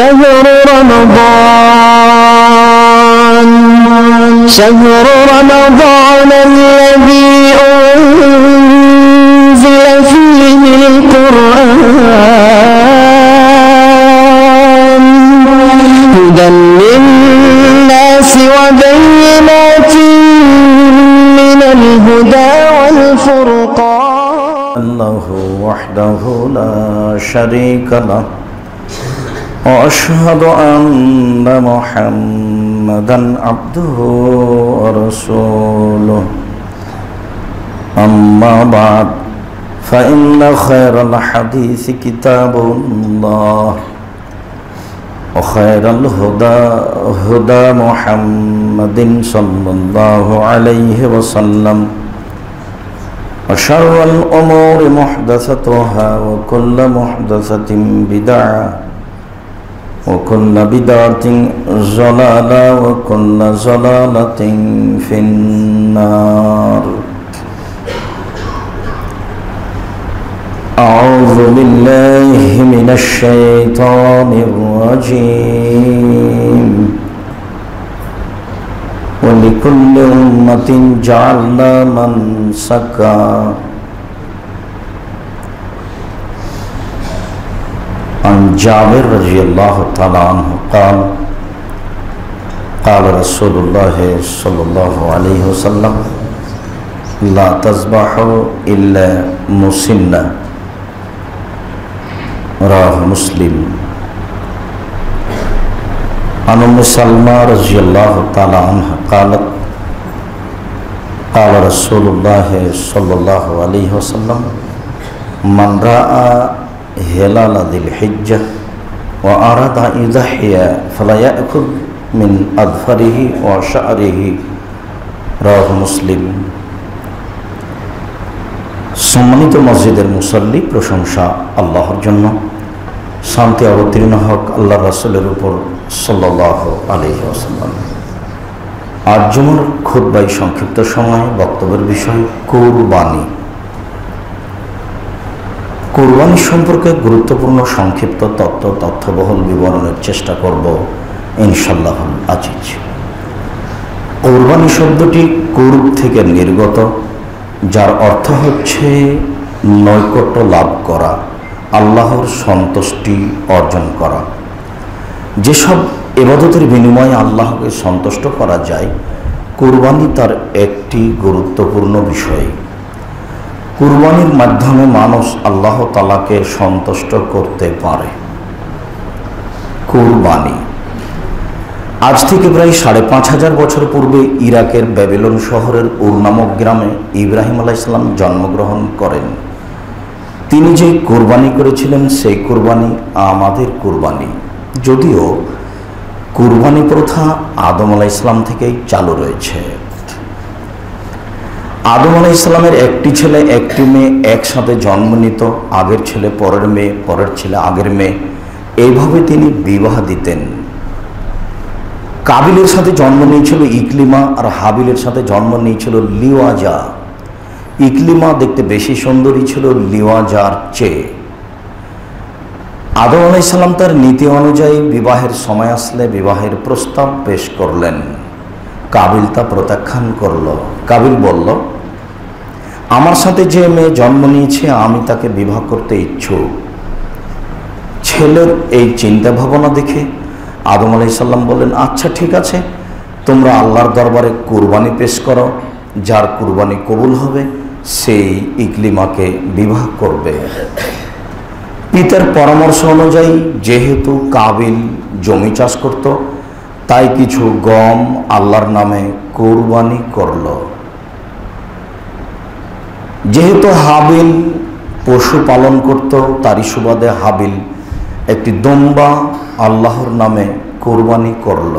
شهر رمضان. شهر رمضان الذي أنزل فيه القرآن. هدى للناس وبينات من الهدى والفرقان. الله وحده لا شريك له. وأشهد أن محمدا عبده ورسوله. أما بعد فإن خير الحديث كتاب الله وخير الهدى هدى محمد صلى الله عليه وسلم. وشر الأمور محدثتها وكل محدثة بدعة. وكل بدعة ضلالة وكل ضلالة في النار. أعوذ بالله من الشيطان الرجيم. ولكل أمة جعلنا منسكا. عن جابر رضی اللہ تعالیٰ عنہ قال قال رسول اللہ صلی اللہ علیہ وسلم، لا تذبحوا الا مسنہ راہ مسلم۔ عن ام سلمہ رضی اللہ تعالیٰ عنہ قالت، قال رسول اللہ صلی اللہ علیہ وسلم، من رأى হেলাল দিল হিজ্জা ও আরাদা ইদাহিয়া ফলাইয়া খুব মিন আদফারিহি ও রাহ মুসলিম। সম্মানিত মসজিদের মুসল্লি, প্রশংসা আল্লাহর জন্য। শান্তি অবতীর্ণ হক আল্লাহ রাসুলের উপর সাল্লাহ আলহি আসাল্লাম আর্যমর খুদ্বাই সংক্ষিপ্ত সময় বক্তব্যের বিষয় কোরবানি। কুরবানি সম্পর্কে গুরুত্বপূর্ণ সংক্ষিপ্ত তত্ত্ব তথ্যবহল বিবরণের চেষ্টা করব ইনশাল্লাহ আজিজ। কোরবানি শব্দটি কুরব থেকে নির্গত, যার অর্থ হচ্ছে নৈকট্য লাভ করা, আল্লাহর সন্তুষ্টি অর্জন করা। যেসব এবাদতের বিনিময়ে আল্লাহকে সন্তুষ্ট করা যায়, কোরবানি তার একটি গুরুত্বপূর্ণ বিষয়। কুরবানির মাধ্যমে মানুষ আল্লাহ তালাকে সন্তুষ্ট করতে পারে। কুরবানি। আজ থেকে প্রায় সাড়ে পাঁচ হাজার বছর পূর্বে ইরাকের ব্যাবিলন শহরের উর নামক গ্রামে ইব্রাহিম আলাহ ইসলাম জন্মগ্রহণ করেন। তিনি যে কোরবানি করেছিলেন, সেই কোরবানি আমাদের কোরবানি। যদিও কুরবানি প্রথা আদম আলাহ ইসলাম থেকেই চালু রয়েছে। আদম আলাহ ইসলামের একটি ছেলে, একটি মেয়ে একসাথে জন্ম নিত। আগের ছেলে পরের মেয়ে, পরের ছেলে আগের মেয়ে। এইভাবে তিনি বিবাহ দিতেন। কাবিলের সাথে জন্ম নিয়েছিল ইকলিমা আর হাবিলের সাথে জন্ম নিয়েছিল লিওয়াজা। ইকলিমা দেখতে বেশি সুন্দরী ছিল লিওয়াজার চেয়ে। আদম আলাইসাল্লাম তার নীতি অনুযায়ী বিবাহের সময় আসলে বিবাহের প্রস্তাব পেশ করলেন। কাবিল তা প্রত্যাখ্যান করল। কাবিল বলল, আমার সাথে যে মেয়ে জন্ম নিয়েছে, আমি তাকে বিবাহ করতে ইচ্ছুক। ছেলের এই চিন্তা ভাবনা দেখে আদম আলাইসাল্লাম বললেন আচ্ছা ঠিক আছে। তোমরা আল্লাহর দরবারে কুরবানি পেশ করো। যার কুরবানি কবুল হবে, সেই ইকলিমাকে বিবাহ করবে। পিতার পরামর্শ অনুযায়ী, যেহেতু কাবিল জমি চাষ করত তাই কিছু গম আল্লাহর নামে কোরবানি করল। যেহেতু হাবিল পশু পালন করত, তারই সুবাদে হাবিল একটি দম্বা আল্লাহর নামে কোরবানি করল।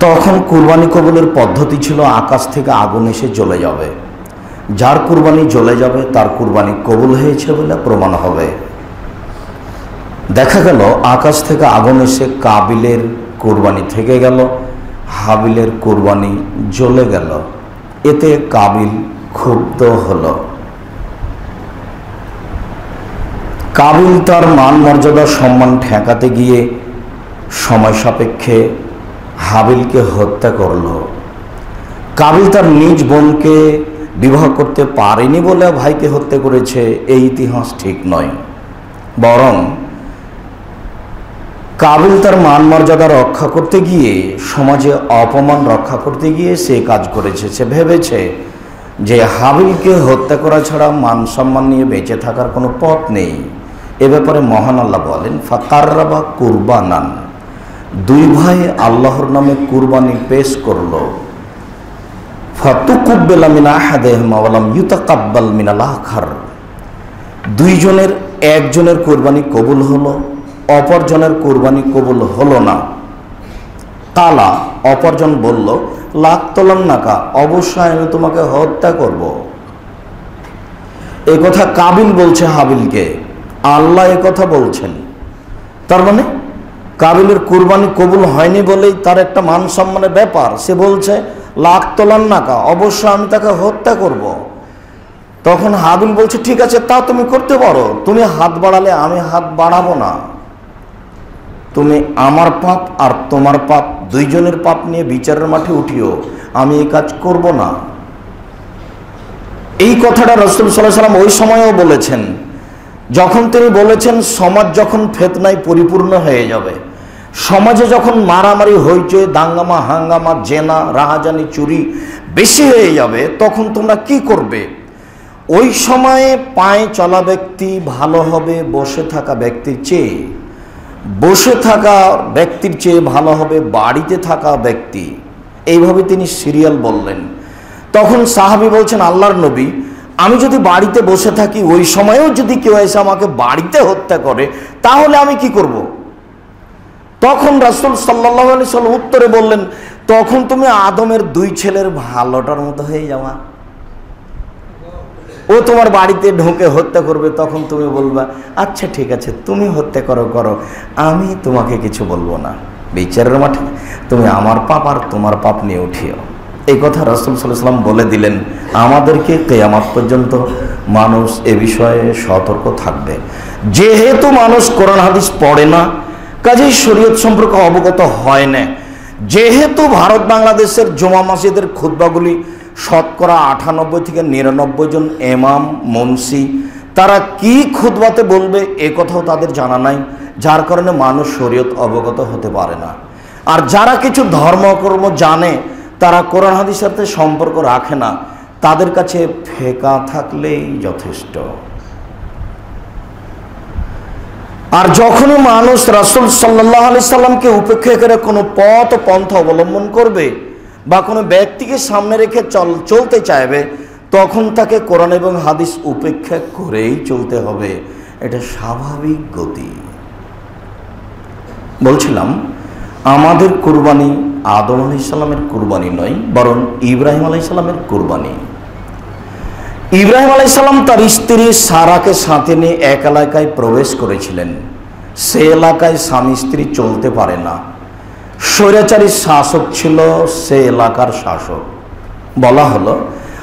তখন কুরবানি কবলের পদ্ধতি ছিল, আকাশ থেকে আগুন এসে জ্বলে যাবে। যার কুরবানি জ্বলে যাবে, তার কুরবানি কবুল হয়েছে বলে প্রমাণ হবে। দেখা গেল, আকাশ থেকে আগুন এসে কাবিলের কোরবানি থেকে গেল, হাবিলের কোরবানি জ্বলে গেল। এতে কাবিল ক্ষুব্ধ হল। কাবিল তার মান, মর্যাদা, সম্মান ঠেকাতে গিয়ে সময় সাপেক্ষে হাবিলকে হত্যা করল। কাবিল তার নিজ বোনকে বিবাহ করতে পারেনি বলে ভাইকে হত্যা করেছে, এই ইতিহাস ঠিক নয়। বরং কাবিল তার মান মর্যাদা রক্ষা করতে গিয়ে, সমাজে অপমান রক্ষা করতে গিয়ে সে কাজ করেছে, সে ভেবেছে যে হাবিলকে হত্যা করা ছাড়া মান সম্মান নিয়ে বেঁচে থাকার কোনো পথ নেই। এ ব্যাপারে মহান আল্লাহ বলেন, ফাকাররাবা কুরবানান। দুই ভাই আল্লাহর নামে কুরবানি পেশ করল। ফাতুকুব্বেলা মিন আহাদেহমা ওয়ালাম ইউতাকাব্বাল মিনাল আখার। দুইজনের, একজনের কোরবানি কবুল হলো অপরজনের কোরবানি কবুল হলো না। কালা, অপরজন বলল, লাখ তোলান নাকা, অবশ্যই আমি তোমাকে হত্যা করব। এ কথা কাবিল বলছে হাবিলকে। আল্লাহ এ কথা বলছেন। তার মানে কাবিলের কুরবানি কবুল হয়নি বলেই তার একটা মান সম্মানের ব্যাপার। সে বলছে, লাখ তোলান নাকা অবশ্য আমি তাকে হত্যা করব। তখন হাবিল বলছে, ঠিক আছে, তা তুমি করতে পারো। তুমি হাত বাড়ালে আমি হাত বাড়াবো না। তুমি আমার পাপ আর তোমার পাপ দুইজনের পাপ নিয়ে বিচারের মাঠে উঠিও। আমি এই কাজ করব না। এই কথাটা রসুল সাল্লাহ সাল্লাম ওই সময়েও বলেছেন। যখন তিনি বলেছেন, সমাজ যখন ফেতনায় পরিপূর্ণ হয়ে যাবে, সমাজে যখন মারামারি, হইচই, দাঙ্গামা, হাঙ্গামা, জেনা, রাহাজানি, চুরি বেশি হয়ে যাবে, তখন তোমরা কি করবে? ওই সময়ে পায়ে চলা ব্যক্তি ভালো হবে, বসে থাকা ব্যক্তির চেয়ে। বসে থাকা ব্যক্তির চেয়ে ভালো হবে বাড়িতে থাকা ব্যক্তি। এইভাবে তিনি সিরিয়াল বললেন। তখন সাহাবি বলছেন, আল্লাহর নবী, আমি যদি বাড়িতে বসে থাকি, ওই সময়েও যদি কেউ এসে আমাকে বাড়িতে হত্যা করে, তাহলে আমি কি করব। তখন রাসুল সাল্লাহ আলি সাল্লাম উত্তরে বললেন, তখন তুমি আদমের দুই ছেলের ভালোটার মতো হয়ে যাওয়া ও তোমার বাড়িতে ঢোকে হত্যা করবে, তখন তুমি বলবা আচ্ছা ঠিক আছে, তুমি হত্যা করো করো। আমি তোমাকে কিছু বলব না। বিচারের মাঠে তুমি আমার পাপ আর তোমার পাপ নিয়ে উঠিও। এই কথা রসুল সাল্লাম বলে দিলেন। আমাদেরকে কেয়ামাত পর্যন্ত মানুষ এ বিষয়ে সতর্ক থাকবে। যেহেতু মানুষ কোরআন, হাদিস পড়ে না, কাজেই শরীয়ত সম্পর্কে অবগত হয় না। যেহেতু ভারত, বাংলাদেশের জমা মাসিদের খুদ্বাগুলি শতকরা আটানব্বই থেকে নিরানব্বই জন এমাম মুন্সি, তারা কি খুদবাতে বলবে এ কথাও তাদের জানা নাই, যার কারণে মানুষ শরীয়ত অবগত হতে পারে না। আর যারা কিছু ধর্মকর্ম জানে, তারা কোরআন হাদিসের সাথে সম্পর্ক রাখে না, তাদের কাছে ফেকা থাকলেই যথেষ্ট। আর যখনই মানুষ রাসুল সাল্লাহ আলি সাল্লামকে উপেক্ষা করে কোনো পথ পন্থা অবলম্বন করবে বা কোনো ব্যক্তিকে সামনে রেখে চল, চলতে চাইবে, তখন তাকে কোরআন এবং হাদিস উপেক্ষা করেই চলতে হবে। এটা স্বাভাবিক গতি। বলছিলাম, আমাদের কুরবানি আদম আলি সাল্লামের কুরবানি নয়, বরং ইব্রাহিম আলাই সাল্লামের কুরবানি। ইব্রাহিম আলাইসাল্লাম তার স্ত্রী সারাকে সাথে নিয়ে এক এলাকায় প্রবেশ করেছিলেন। সে এলাকায় স্বামী স্ত্রী চলতে পারে না। স্বৈরাচারী শাসক ছিল সে এলাকার শাসক। বলা হলো,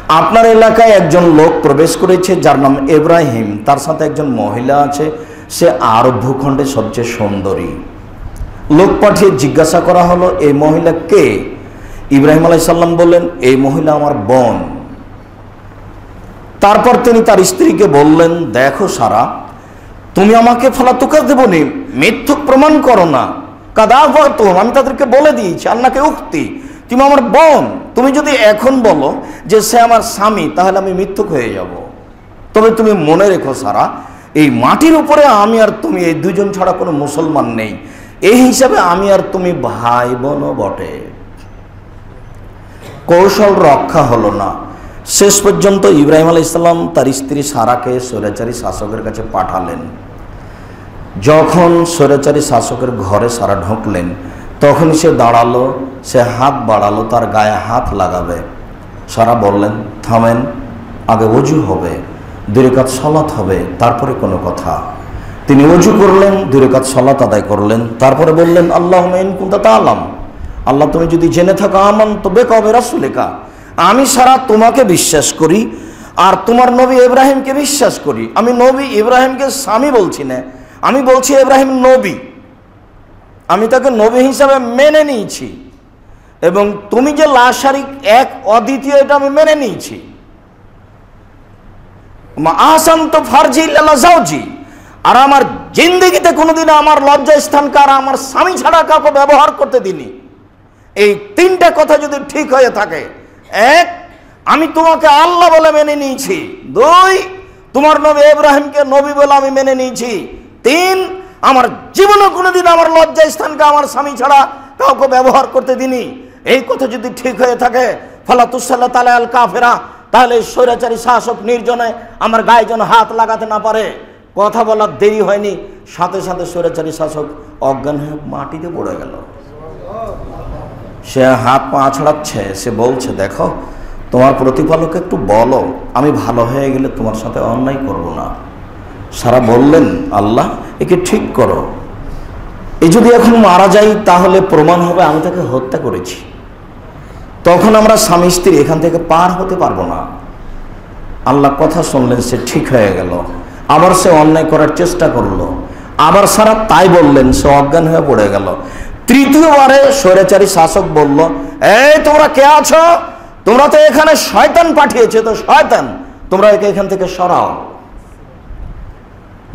আপনার এলাকায় একজন লোক প্রবেশ করেছে যার নাম ইব্রাহিম তার সাথে একজন মহিলা আছে, সে আরব ভূখণ্ডে সবচেয়ে সুন্দরী। লোক পাঠিয়ে জিজ্ঞাসা করা হলো, এই মহিলা কে? ইব্রাহিম আলাইসাল্লাম বললেন, এই মহিলা আমার বোন। তারপর তিনি তার স্ত্রীকে বললেন, দেখো সারা, তুমি আমাকে ফলাতুকা দেব নি মিথ্যুক প্রমাণ করো না। কাদা তো আমি তাদেরকে বলে দিয়েছি আল্লাহকে উক্তি। তুমি আমার বোন, তুমি যদি এখন বলো যে সে আমার স্বামী, তাহলে আমি মিথ্যুক হয়ে যাব। তবে তুমি মনে রেখো সারা, এই মাটির উপরে আমি আর তুমি, এই দুজন ছাড়া কোনো মুসলমান নেই। এই হিসাবে আমি আর তুমি ভাই বোনও বটে। কৌশল রক্ষা হলো না। শেষ পর্যন্ত ইব্রাহিম আলাই ইসলাম তার স্ত্রী সারাকে, স্বৈরাচারী শাসকের কাছে পাঠালেন। যখন স্বৈরাচারী শাসকের ঘরে সারা ঢুকলেন তখন সে দাঁড়াল, সে হাত বাড়ালো, তার গায়ে হাত লাগাবে। সারা বললেন, থামেন, আগে অজু হবে, দুরেকাত সলাৎ হবে, তারপরে কোনো কথা। তিনি অজু করলেন, দুরেকাত সলাৎ আদায় করলেন, তারপরে বললেন আল্লাহ মেন কুন্তা তা আলাম আল্লাহ তুমি যদি জেনে থাকো আমান তো বেকবে রাসুলেকা আমি সারা তোমাকে বিশ্বাস করি, আর তোমার নবী ইব্রাহিমকে বিশ্বাস করি। আমি নবী ইব্রাহিমকে স্বামী বলছি না আমি বলছি ইব্রাহিম নবী। আমি তাকে নবী হিসাবে মেনে নিয়েছি। এবং তুমি যে লাশারিক এক অদ্বিতীয় এটা আমি মেনে নিয়েছি। আসান তো ফার্জি যাওজি। আর আমার জিন্দগিতে কোনোদিন আমার লজ্জা স্থানকার আমার স্বামী ছাড়া কাউকে ব্যবহার করতে দিনি এই তিনটা কথা যদি ঠিক হয়ে থাকে, এক, আমি তোমাকে আল্লাহ বলে মেনে নিয়েছি। দুই, তোমার নবী ইব্রাহিমকে নবী বলে আমি মেনে নিয়েছি। তিন আমার জীবনে কোনোদিন আমার লজ্জা স্থানকে আমার স্বামী ছাড়া কাউকে ব্যবহার করতে দিনি। এই কথা যদি ঠিক হয়ে থাকে ফালাতুসাল্লাহ তালা আল কাফেরা, তাহলে স্বৈরাচারী শাসক নির্জনে আমার গায়ে যেন হাত লাগাতে না পারে। কথা বলার দেরি হয়নি, সাথে সাথে স্বৈরাচারী শাসক অজ্ঞান হয়ে মাটিতে পড়ে গেল। সে হাত পা আছড়াচ্ছে, সে বলছে, দেখো, তোমার প্রতিপালক একটু বলো, আমি ভালো হয়ে গেলে তোমার সাথে অন্যায় করব না। সারা বললেন, আল্লাহ, একে ঠিক করো। এ যদি এখন মারা যাই, তাহলে প্রমাণ হবে আমি তাকে হত্যা করেছি। তখন আমরা স্বামী স্ত্রী এখান থেকে পার হতে পারব না। আল্লাহ কথা শুনলেন, সে ঠিক হয়ে গেল। আবার সে অন্যায় করার চেষ্টা করল। আবার সারা তাই বললেন, সে অজ্ঞান হয়ে পড়ে গেল। তৃতীয়বারে স্বৈরাচারী শাসক বলল, এই, তোমরা কে আছো? তোমরা তো এখানে শয়তান পাঠিয়েছে, তো শয়তান, তোমরা একে এখান থেকে সরাও।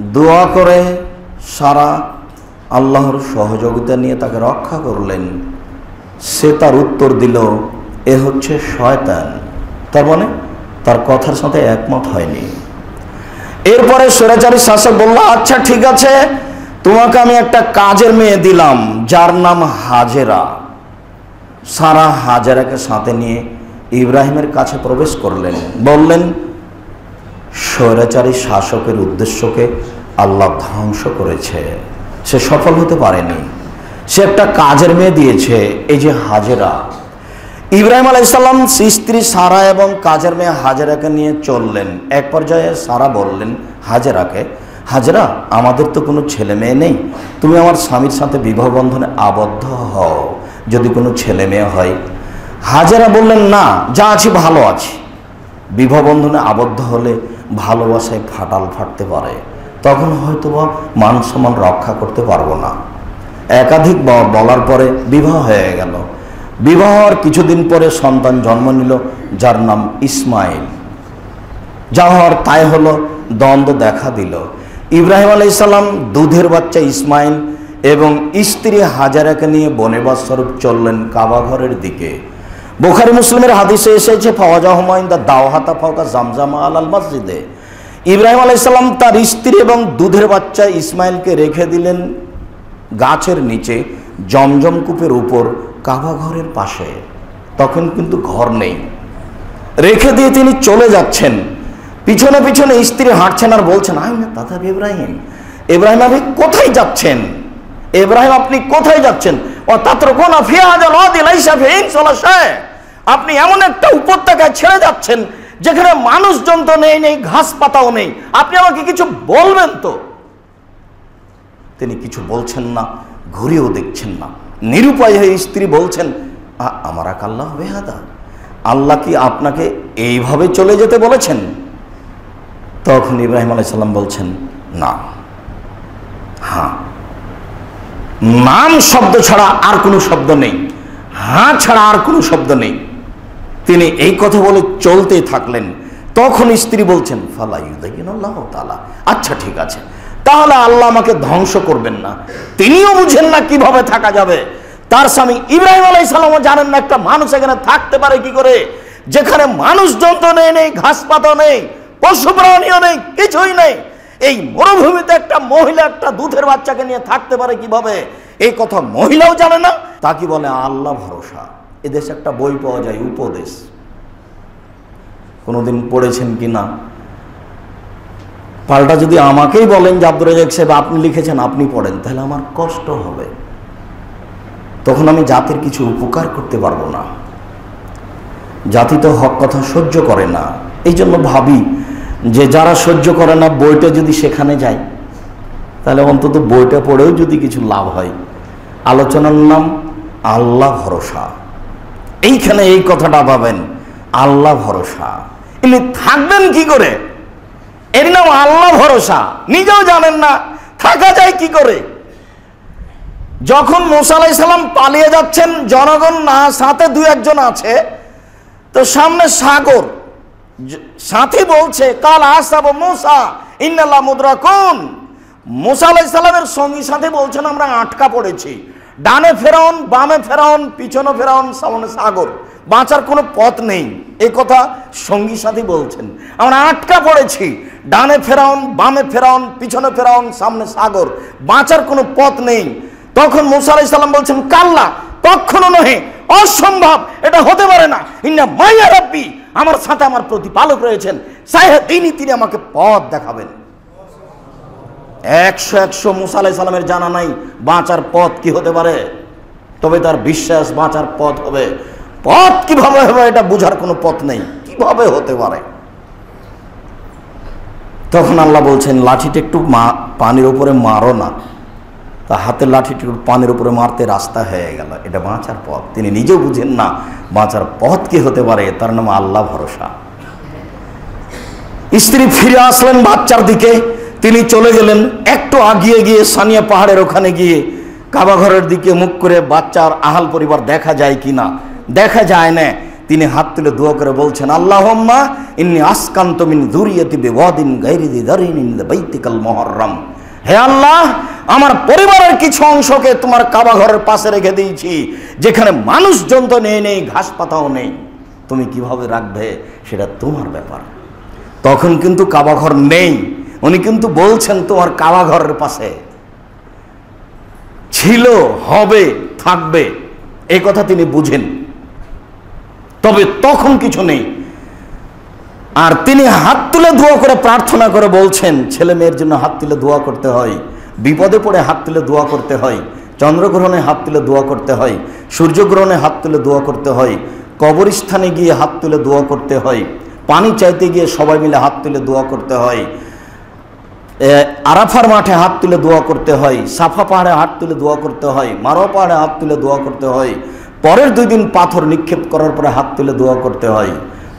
দোয়া করে সারা আল্লাহর সহযোগিতা নিয়ে তাকে রক্ষা করলেন। সে তার উত্তর দিল, এ হচ্ছে শয়তান। তার মানে তার কথার সাথে একমত হয়নি। এরপরে স্বৈরাচারী শাসক বলল আচ্ছা ঠিক আছে, তোমাকে আমি একটা কাজের মেয়ে দিলাম, যার নাম হাজেরা। সারা হাজেরাকে সাথে নিয়ে ইব্রাহিমের কাছে প্রবেশ করলেন। বললেন স্বৈরাচারী শাসকের উদ্দেশ্যকে আল্লাহ ধ্বংস করেছে। সে সফল হতে পারেনি। সে একটা কাজের মেয়ে দিয়েছে, এই যে হাজেরা। ইব্রাহিম আলাইসাল্লাম স্ত্রী সারা এবং কাজের মেয়ে হাজেরাকে নিয়ে চললেন। এক পর্যায়ে সারা বললেন, হাজেরাকে? হাজেরা, আমাদের তো কোনো ছেলে মেয়ে নেই। তুমি আমার স্বামীর সাথে বিবাহ বন্ধনে আবদ্ধ হও, যদি কোনো ছেলে মেয়ে হয়। হাজেরা বললেন, না, যা আছি ভালো আছি। বিবাহ বন্ধনে আবদ্ধ হলে ভালোবাসায় ফাটাল ফাটতে পারে। তখন হয়তো বা মান সম্মান রক্ষা করতে পারব না। একাধিক বলার পরে বিবাহ হয়ে গেল। বিবাহর কিছুদিন পরে সন্তান জন্ম নিল, যার নাম ইসমাইল। যা হওয়ার তাই হলো, দ্বন্দ্ব দেখা দিল। ইব্রাহিম আলাইসাল্লাম দুধের বাচ্চা ইসমাইল এবং স্ত্রী হাজারাকে নিয়ে বনেবাস স্বরূপ চললেন কাবাঘরের দিকে। বোখারি মুসলিমের হাদিসে এসেছে ফওয়াজা হুমায়ুন দা দাওহাতা ফাওকা জামজামা আল আল মসজিদে। ইব্রাহিম আলাইসাল্লাম তার স্ত্রী এবং দুধের বাচ্চা ইসমাইলকে রেখে দিলেন গাছের নিচে, জমজম কূপের উপর, কাবা ঘরের পাশে। তখন কিন্তু ঘর নেই। রেখে দিয়ে তিনি চলে যাচ্ছেন। পিছনে পিছনে স্ত্রী হাঁটছেন আর বলছেন আই না দাদা ইব্রাহিম। ইব্রাহিম আপনি কোথায় যাচ্ছেন? ইব্রাহিম, আপনি কোথায় যাচ্ছেন? আপনি এমন একটা উপত্যকায় ছেড়ে যাচ্ছেন, যেখানে মানুষজন তো নেই নেই, ঘাস পাতাও নেই। আপনি আমাকে কিছু বলবেন তো? তিনি কিছু বলছেন না ঘুরেও দেখছেন না। নিরুপায় হয়ে স্ত্রী বলছেন, "আ- আমার এক আল্লাহ বেহাদা। আল্লাহ কি আপনাকে এইভাবে চলে যেতে বলেছেন? তখন ইব্রাহিম আলাইসাল্লাম বলছেন, না। হ্যাঁ নাম শব্দ ছাড়া আর কোনো শব্দ নেই। হ্যাঁ ছাড়া আর কোনো শব্দ নেই। তিনি এই কথা বলে চলতে থাকলেন। তখন স্ত্রী বলছেন, ফালা আল্লাহ তালা আচ্ছা ঠিক আছে। তাহলে আল্লাহ আমাকে ধ্বংস করবেন না। তিনিও বুঝেন না কীভাবে থাকা যাবে। তার স্বামী ইব্রাহিম আলাই সালামও জানেন না, একটা মানুষ এখানে থাকতে পারে কি করে? যেখানে মানুষ যন্ত্র নেই নেই, ঘাস পাতা নেই, পশু প্রাণীও নেই, কিছুই নেই। এই মরুভূমিতে একটা মহিলা একটা দুধের বাচ্চাকে নিয়ে থাকতে পারে কীভাবে? এই কথা মহিলাও জানে না তা কি বলে আল্লাহ ভরসা। এদেশে একটা বই পাওয়া যায়, উপদেশ। কোনোদিন পড়েছেন কি না? পাল্টা যদি আমাকেই বলেন যে আব্দুর রাজাক সাহেব, আপনি লিখেছেন, আপনি পড়েন, তাহলে আমার কষ্ট হবে। তখন আমি জাতির কিছু উপকার করতে পারব না। জাতি তো হক কথা সহ্য করে না। এই জন্য ভাবি যে যারা সহ্য করে না, বইটা যদি সেখানে যায়, তাহলে অন্তত বইটা পড়েও যদি কিছু লাভ হয়। আলোচনার নাম, আল্লাহ ভরসা। এইখানে এই কথাটা পাবেন আল্লাহ ভরসা। ইনি থাকবেন কি করে? এর নাম আল্লাহ ভরসা। নিজেও জানেন না, থাকা যায় কি করে? যখন মোসা আলাইসাল্লাম পালিয়ে যাচ্ছেন, জনগণ না, সাথে দু একজন আছে, তো সামনে সাগর। সাথী বলছে, কাল আসাব মোসা, ইন্নাল্লাহ মুদ্রা কোন মোসা আলাইসাল্লামের সঙ্গী সাথে বলছেন, আমরা আটকা পড়েছি। ডানে ফেরাউন, বামে ফেরাউন, পিছনে ফেরাউন, সামনে সাগর। বাঁচার কোনো পথ নেই। এ কথা সঙ্গী সাথী বলছেন। আমরা আটকা পড়েছি। ডানে ফেরাউন, বামে ফেরাউন, পিছনে ফেরাউন, সামনে সাগর। বাঁচার কোনো পথ নেই। তখন মুসা আলাইহিস সালাম বলছেন, কাল্লা কখনো নহে, অসম্ভব, এটা হতে পারে না। ইন্না মাইয়া রাব্বি আমার সাথে আমার প্রতিপালক রয়েছেন। সাহেব তিনি তিনি আমাকে পথ দেখাবেন। একশো একশো মুসা সালামের জানা নাই বাঁচার পথ কি হতে পারে, তবে তার বিশ্বাস বাঁচার পথ হবে। পথ কীভাবে হবে এটা বোঝার কোনো পথ নেই। কীভাবে হতে পারে? তখন আল্লাহ বলছেন, লাঠিটা একটু মা পানির উপরে মারো না। তা হাতের লাঠিটি পানের উপরে মারতে রাস্তা হয়ে গেল। এটা বাঁচার পথ। তিনি নিজেও বুঝেন না বাঁচার পথ কি হতে পারে, তার নাম আল্লাহ ভরসা। স্ত্রী ফিরে আসলেন বাচ্চার দিকে। তিনি চলে গেলেন, একটু আগিয়ে গিয়ে সানিয়া পাহাড়ের ওখানে গিয়ে কাবা ঘরের দিকে মুখ করে, বাচ্চার আহাল পরিবার দেখা যায় কি না? দেখা যায় না। তিনি হাত তুলে দোয়া করে বলছেন, আল্লাহম্মা ইন্নি আসকান্ত দুরিয়াতি গায়রিদি দারিন ইন বাইতিকাল মুহররম। হে আল্লাহ, আমার পরিবারের কিছু অংশকে তোমার কাবা ঘরের পাশে রেখে দিয়েছি, যেখানে মানুষজন তো নেই নেই, ঘাস পাতাও নেই। তুমি কীভাবে রাখবে, সেটা তোমার ব্যাপার। তখন কিন্তু কাবাঘর নেই। উনি কিন্তু বলছেন, তোমার কাবাঘরের পাশে ছিল, হবে, থাকবে। এই কথা তিনি বুঝেন। তবে তখন কিছু নেই। আর তিনি হাত তুলে দোয়া করে প্রার্থনা করে বলছেন ছেলে মেয়ের জন্য হাত তুলে দোয়া করতে হয় বিপদে পড়ে হাত তুলে দোয়া করতে হয় চন্দ্রগ্রহণে হাত তুলে দোয়া করতে হয় সূর্যগ্রহণে হাত তুলে দোয়া করতে হয় কবরস্থানে গিয়ে হাত তুলে দোয়া করতে হয় পানি চাইতে গিয়ে সবাই মিলে হাত তুলে দোয়া করতে হয় আরাফার মাঠে হাত তুলে দোয়া করতে হয় সাফা পাহাড়ে হাত তুলে দোয়া করতে হয় মারো পাহাড়ে হাত তুলে দোয়া করতে হয় পরের দুই দিন পাথর নিক্ষেপ করার পরে হাত তুলে দোয়া করতে হয়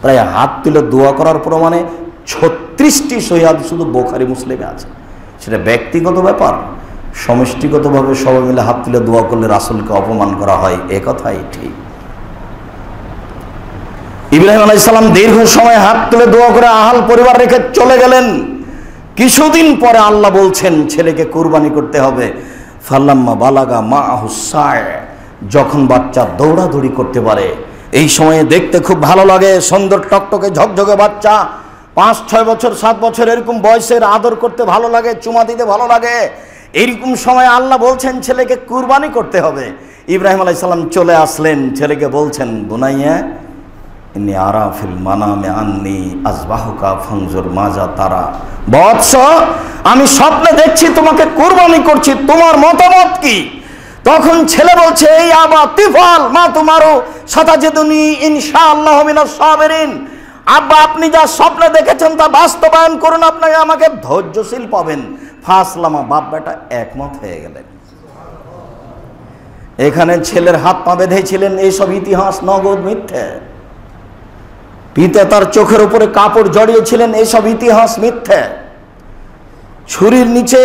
প্রায় হাত তুলে দোয়া করার প্রমাণে ছত্রিশটি সহিদ শুধু বোখারি মুসলিমে আছে। সেটা ব্যক্তিগত ব্যাপার। সমষ্টিগতভাবে সবাই মিলে হাত তুলে দোয়া করলে রাসুলকে অপমান করা হয়, এ কথাই ঠিক। ইব্রাহিম আলাইসাল্লাম দীর্ঘ সময় হাত তুলে দোয়া করে আহাল পরিবার রেখে চলে গেলেন। কিছুদিন পরে আল্লাহ বলছেন, ছেলেকে কুরবানি করতে হবে। ফাল্লাম্মা বালাগা মা আহুসায় যখন বাচ্চা দৌড়াদৌড়ি করতে পারে এই সময়ে দেখতে খুব ভালো লাগে। সুন্দর টকটকে ঝকঝকে বাচ্চা। পাঁচ, ছয় বছর, সাত বছর এরকম বয়সের আদর করতে ভালো লাগে, চুমা দিতে ভালো লাগে। এইরকম সময় আল্লাহ বলছেন, ছেলেকে কুরবানি করতে হবে। ইব্রাহিম আলাইসাল্লাম চলে আসলেন, ছেলেকে বলছেন, বুনাইয়া ইনি আরাফিল মানামে আন্নি আজবাহুকা ফংজুর মাজা তারা। বৎস, আমি স্বপ্নে দেখছি তোমাকে কুরবানি করছি। তোমার মতামত কি? তখন ছেলে বলছে, এই আবা তিফল, মা তোমারও সাতাজেদুনি ইনশাআল্লাহ মিনাস সাবিরিন। আব্বা, আপনি যা স্বপ্নে দেখেছেন তা বাস্তবায়ন করুন আপনাকে আমাকে ধৈর্যশীল পাবেন। ফাসলামা, বাপ বেটা একমত হয়ে গেলেন। এখানে ছেলের হাত পা বেঁধেছিলেন এইসব ইতিহাস নগদ মিথ্যে। পিতা তার চোখের উপরে কাপড় জড়িয়েছিলেন এইসব ইতিহাস মিথ্যে। ছুরির নিচে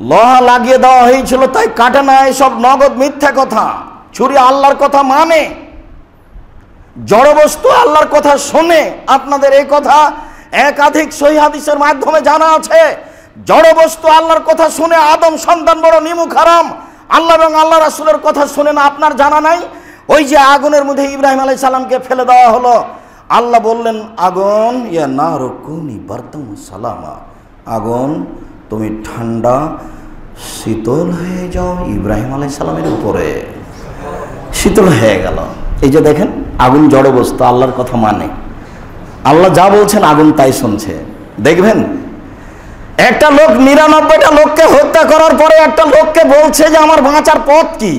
লোহা লাগিয়ে দেওয়া হয়েছিল, তাই কাটে না, এসব নগদ মিথ্যা কথা। ছুরি আল্লাহর কথা মানে। জড়বস্তু আল্লাহর কথা শোনে। আপনাদের এই কথা একাধিক হাদিসের মাধ্যমে জানা আছে। জড়বস্তু আল্লাহর কথা শুনে আদম সন্তান বড় নিমুখ হারাম। আল্লাহ এবং আল্লাহ রাসুলের কথা শুনে না, আপনার জানা নাই? ওই যে আগুনের মধ্যে ইব্রাহিম আলাই সালামকে ফেলে দেওয়া হলো। আল্লাহ বললেন, আগুন, ইয়া না রকুনি বার্তম সালামা। আগুন তুমি ঠান্ডা, শীতল হয়ে যাও ইব্রাহিম আলাই সালামের উপরে। শীতল হয়ে গেল। এই যে দেখেন, আগুন জড় বস্তু, আল্লাহর কথা মানে। আল্লাহ যা বলছেন আগুন তাই শুনছে। দেখবেন, একটা লোক নিরানব্বইটা লোককে হত্যা করার পরে একটা লোককে বলছে যে আমার বাঁচার পথ কি?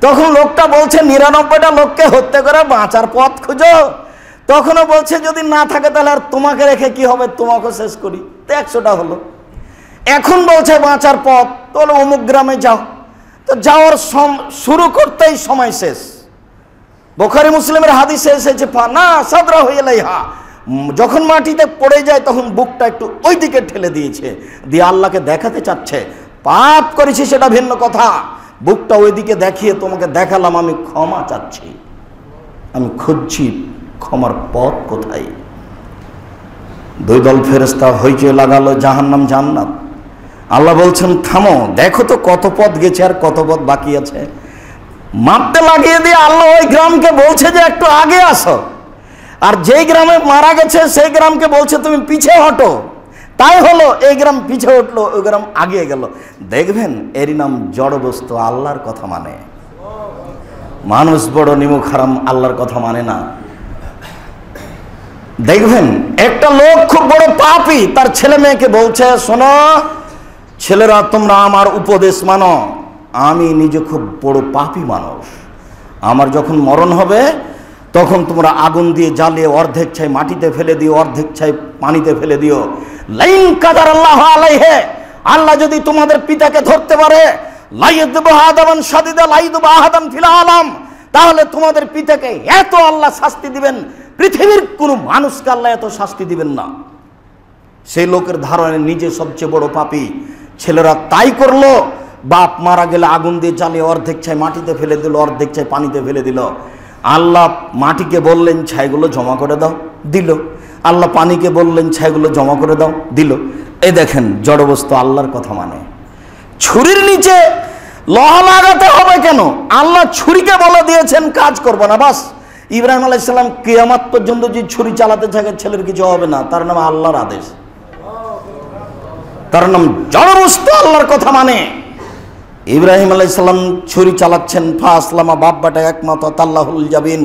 তখন লোকটা বলছে, নিরানব্বইটা লোককে হত্যা করে বাঁচার পথ খুঁজো। তখনও বলছে, যদি না থাকে তাহলে আর তোমাকে রেখে কি হবে? তোমাকে শেষ করি। তো একশোটা হলো। এখন বলছে বাঁচার পথ, তাহলে অমুক গ্রামে যাও। তো যাওয়ার শুরু করতেই সময় শেষ। বোখারি মুসলিমের হাদিসে এসেছে, ফা না সাদরা হয়ে হা যখন মাটিতে পড়ে যায়, তখন বুকটা একটু ওই দিকে ঠেলে দিয়েছে। দিয়ে আল্লাহকে দেখাতে চাচ্ছে। পাপ করেছি, সেটা ভিন্ন কথা। বুকটা ওইদিকে দেখিয়ে তোমাকে দেখালাম, আমি ক্ষমা চাচ্ছি। আমি খুঁজছি ক্ষমার পথ কোথায়। দুই দল ফেরেস্তা হইচই লাগালো, জাহান্নাম জান্নাত। আল্লাহ বলছেন, থামো, দেখো তো কত পথ গেছে আর কত পথ বাকি আছে। মাপতে লাগিয়ে দিয়ে আল্লাহ ওই গ্রামকে বলছে যে, একটু আগে আসো। আর যেই গ্রামে মারা গেছে, সেই গ্রামকে বলছে, তুমি পিছে হটো। তাই হলো, এই গ্রাম পিছে উঠল, ওই গ্রাম আগিয়ে গেল। দেখবেন, এরই নাম জড়বস্তু আল্লাহর কথা মানে। মানুষ বড় নিমুখ হারাম, আল্লাহর কথা মানে না। দেখবেন, একটা লোক খুব বড় পাপি, তার ছেলে মেয়েকে বলছে, শোনো ছেলেরা, তোমরা আমার উপদেশ মানো। আমি নিজে খুব বড় পাপি মানুষ। আমার যখন মরণ হবে, তখন তোমরা আগুন দিয়ে জ্বালিয়ে অর্ধেক ছাই মাটিতে ফেলে দিও, অর্ধেক ছাই পানিতে ফেলে দিও। লাইন কাদার আল্লাহ আলাইহে। আল্লাহ যদি তোমাদের পিতাকে ধরতে পারে আলাম, তাহলে তোমাদের পিতাকে এত আল্লাহ শাস্তি দিবেন, পৃথিবীর কোনো মানুষকে আল্লাহ এত শাস্তি দিবেন না। সেই লোকের ধারণে নিজে সবচেয়ে বড় পাপী ছেলেরা তাই করল, বাপ মারা গেলে আগুন দিয়ে জ্বালিয়ে অর্ধেক ছাই মাটিতে ফেলে দিল, অর্ধেক ছাই পানিতে ফেলে দিল। আল্লাহ মাটিকে বললেন, ছাইগুলো জমা করে দাও, দিল। আল্লাহ পানিকে বললেন, ছাইগুলো জমা করে দাও, দিল। এই দেখেন জড়বস্তু আল্লাহর কথা মানে। ছুরির নিচে লোহা লাগাতে হবে কেন? আল্লাহ ছুরিকে বলে দিয়েছেন, কাজ করব না, বাস। ইব্রাহিম আলাইসাল্লাম কেয়ামাত পর্যন্ত যে ছুরি চালাতে থাকে, ছেলের কিছু হবে না। তার নাম আল্লাহর আদেশ। নাম জড়বস্তু আল্লাহর কথা মানে। ইব্রাহিম আলাইসাল্লাম ছুরি চালাচ্ছেন, ফা আসলামা বাব্বাটা একমাত্র তাল্লাহুল যাবিন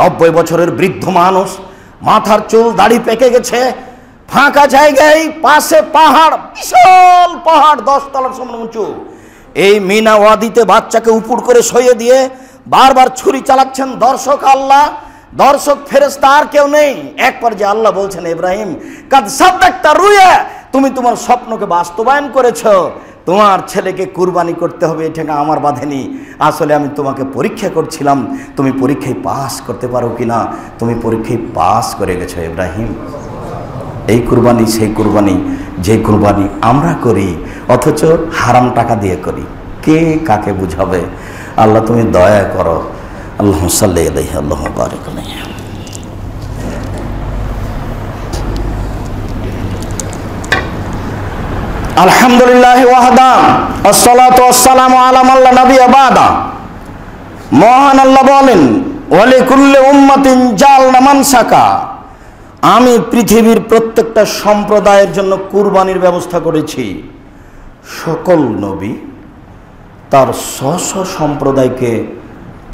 নব্বই বছরের বৃদ্ধ মানুষ, মাথার চুল দাড়ি পেকে গেছে, ফাঁকা জায়গায় পাশে পাহাড়, বিশাল পাহাড়, দশ তলার সমান উঁচু। এই মিনা ওয়াদিতে বাচ্চাকে উপুর করে সইয়ে দিয়ে বারবার ছুরি চালাচ্ছেন দর্শক আল্লাহ। দর্শক ফেরেস্তা আর কেউ নেই। একবার যে আল্লাহ বলছেন, ইব্রাহিম, কাদ সাদ্দাক্তা রুয়া তুমি তোমার স্বপ্নকে বাস্তবায়ন করেছ। তোমার ছেলেকে কুরবানি করতে হবে এটা আমার বাঁধেনি। আসলে আমি তোমাকে পরীক্ষা করছিলাম, তুমি পরীক্ষায় পাস করতে পারো কি না তুমি পরীক্ষায় পাস করে গেছো, ইব্রাহিম। এই কুরবানি, সেই কুরবানি, যে কুরবানি আমরা করি, অথচ হারাম টাকা দিয়ে করি। কে কাকে বুঝাবে? আল্লাহ তুমি দয়া করো। আল্লাহ সাল্লাহ আল্লাহ বারিক আলহামদুলিল্লাহ ওয়াহদা, আসসালাতু ওয়াসসালামু আলা মাল্লা নবী আবাদা মহান আল্লাহ বলেন, ওয়ালি কুল্লি উম্মাতিন জালনা মানসাকা। আমি পৃথিবীর প্রত্যেকটা সম্প্রদায়ের জন্য কুরবানির ব্যবস্থা করেছি। সকল নবী তার স্ব সম্প্রদায়কে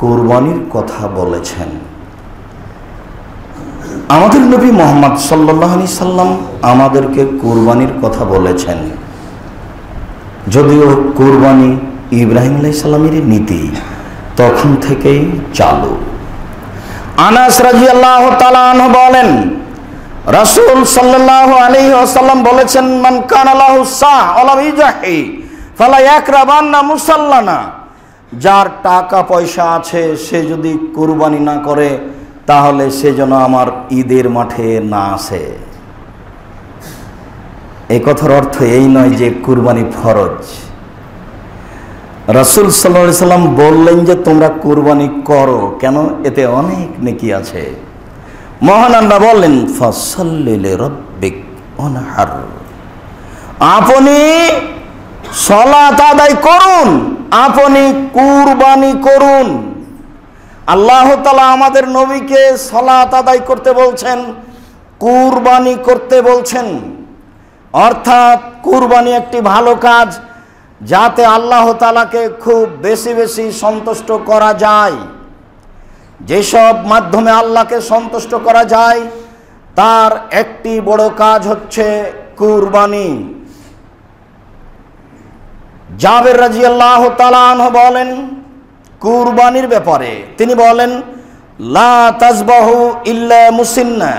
কুরবানির কথা বলেছেন। আমাদের নবী মোহাম্মদ সাল্লাহ সাল্লাম আমাদেরকে কুরবানির কথা বলেছেন। যদিও কুরবানি ইব্রাহিম আলাই সাল্লামেরই নীতি তখন থেকেই চালু। আনাস রাজি আল্লাহ তালান বলেন, রাসূল সাল্লাল্লাহু আলাইহি ওয়াসাল্লাম বলেছেন, মান কান আল্লাহু ওয়ালাম ইজাহি, ফালা ইয়াকরাবান্না মুসাল্লানা। যার টাকা পয়সা আছে, সে যদি কুরবানি না করে, তাহলে সে যেন আমার ঈদের মাঠে না আসে। এই কথার অর্থ এই নয় যে কুরবানি ফরজ। রাসূল আলাইহি সাল্লাম বললেন যে, তোমরা কুরবানি করো। কেন? এতে অনেক নেকি আছে। মহান আল্লাহ বললেন আপনি সলাত আদায় করুন, আপনি কুরবানি করুন। আল্লাহ তালা আমাদের নবীকে সলাত আদায় করতে বলছেন, কুরবানি করতে বলছেন। অর্থাৎ কুরবানি একটি ভালো কাজ যাতে আল্লাহ তালাকে খুব বেশি বেশি সন্তুষ্ট করা যায়। যেসব মাধ্যমে আল্লাহকে সন্তুষ্ট করা যায়, তার একটি বড় কাজ হচ্ছে কুরবানি। জাবের রাজি আল্লাহ তালান বলেন, কুরবানির ব্যাপারে তিনি বলেন, লা তাজবাহু ইল্লা মুসিন্না।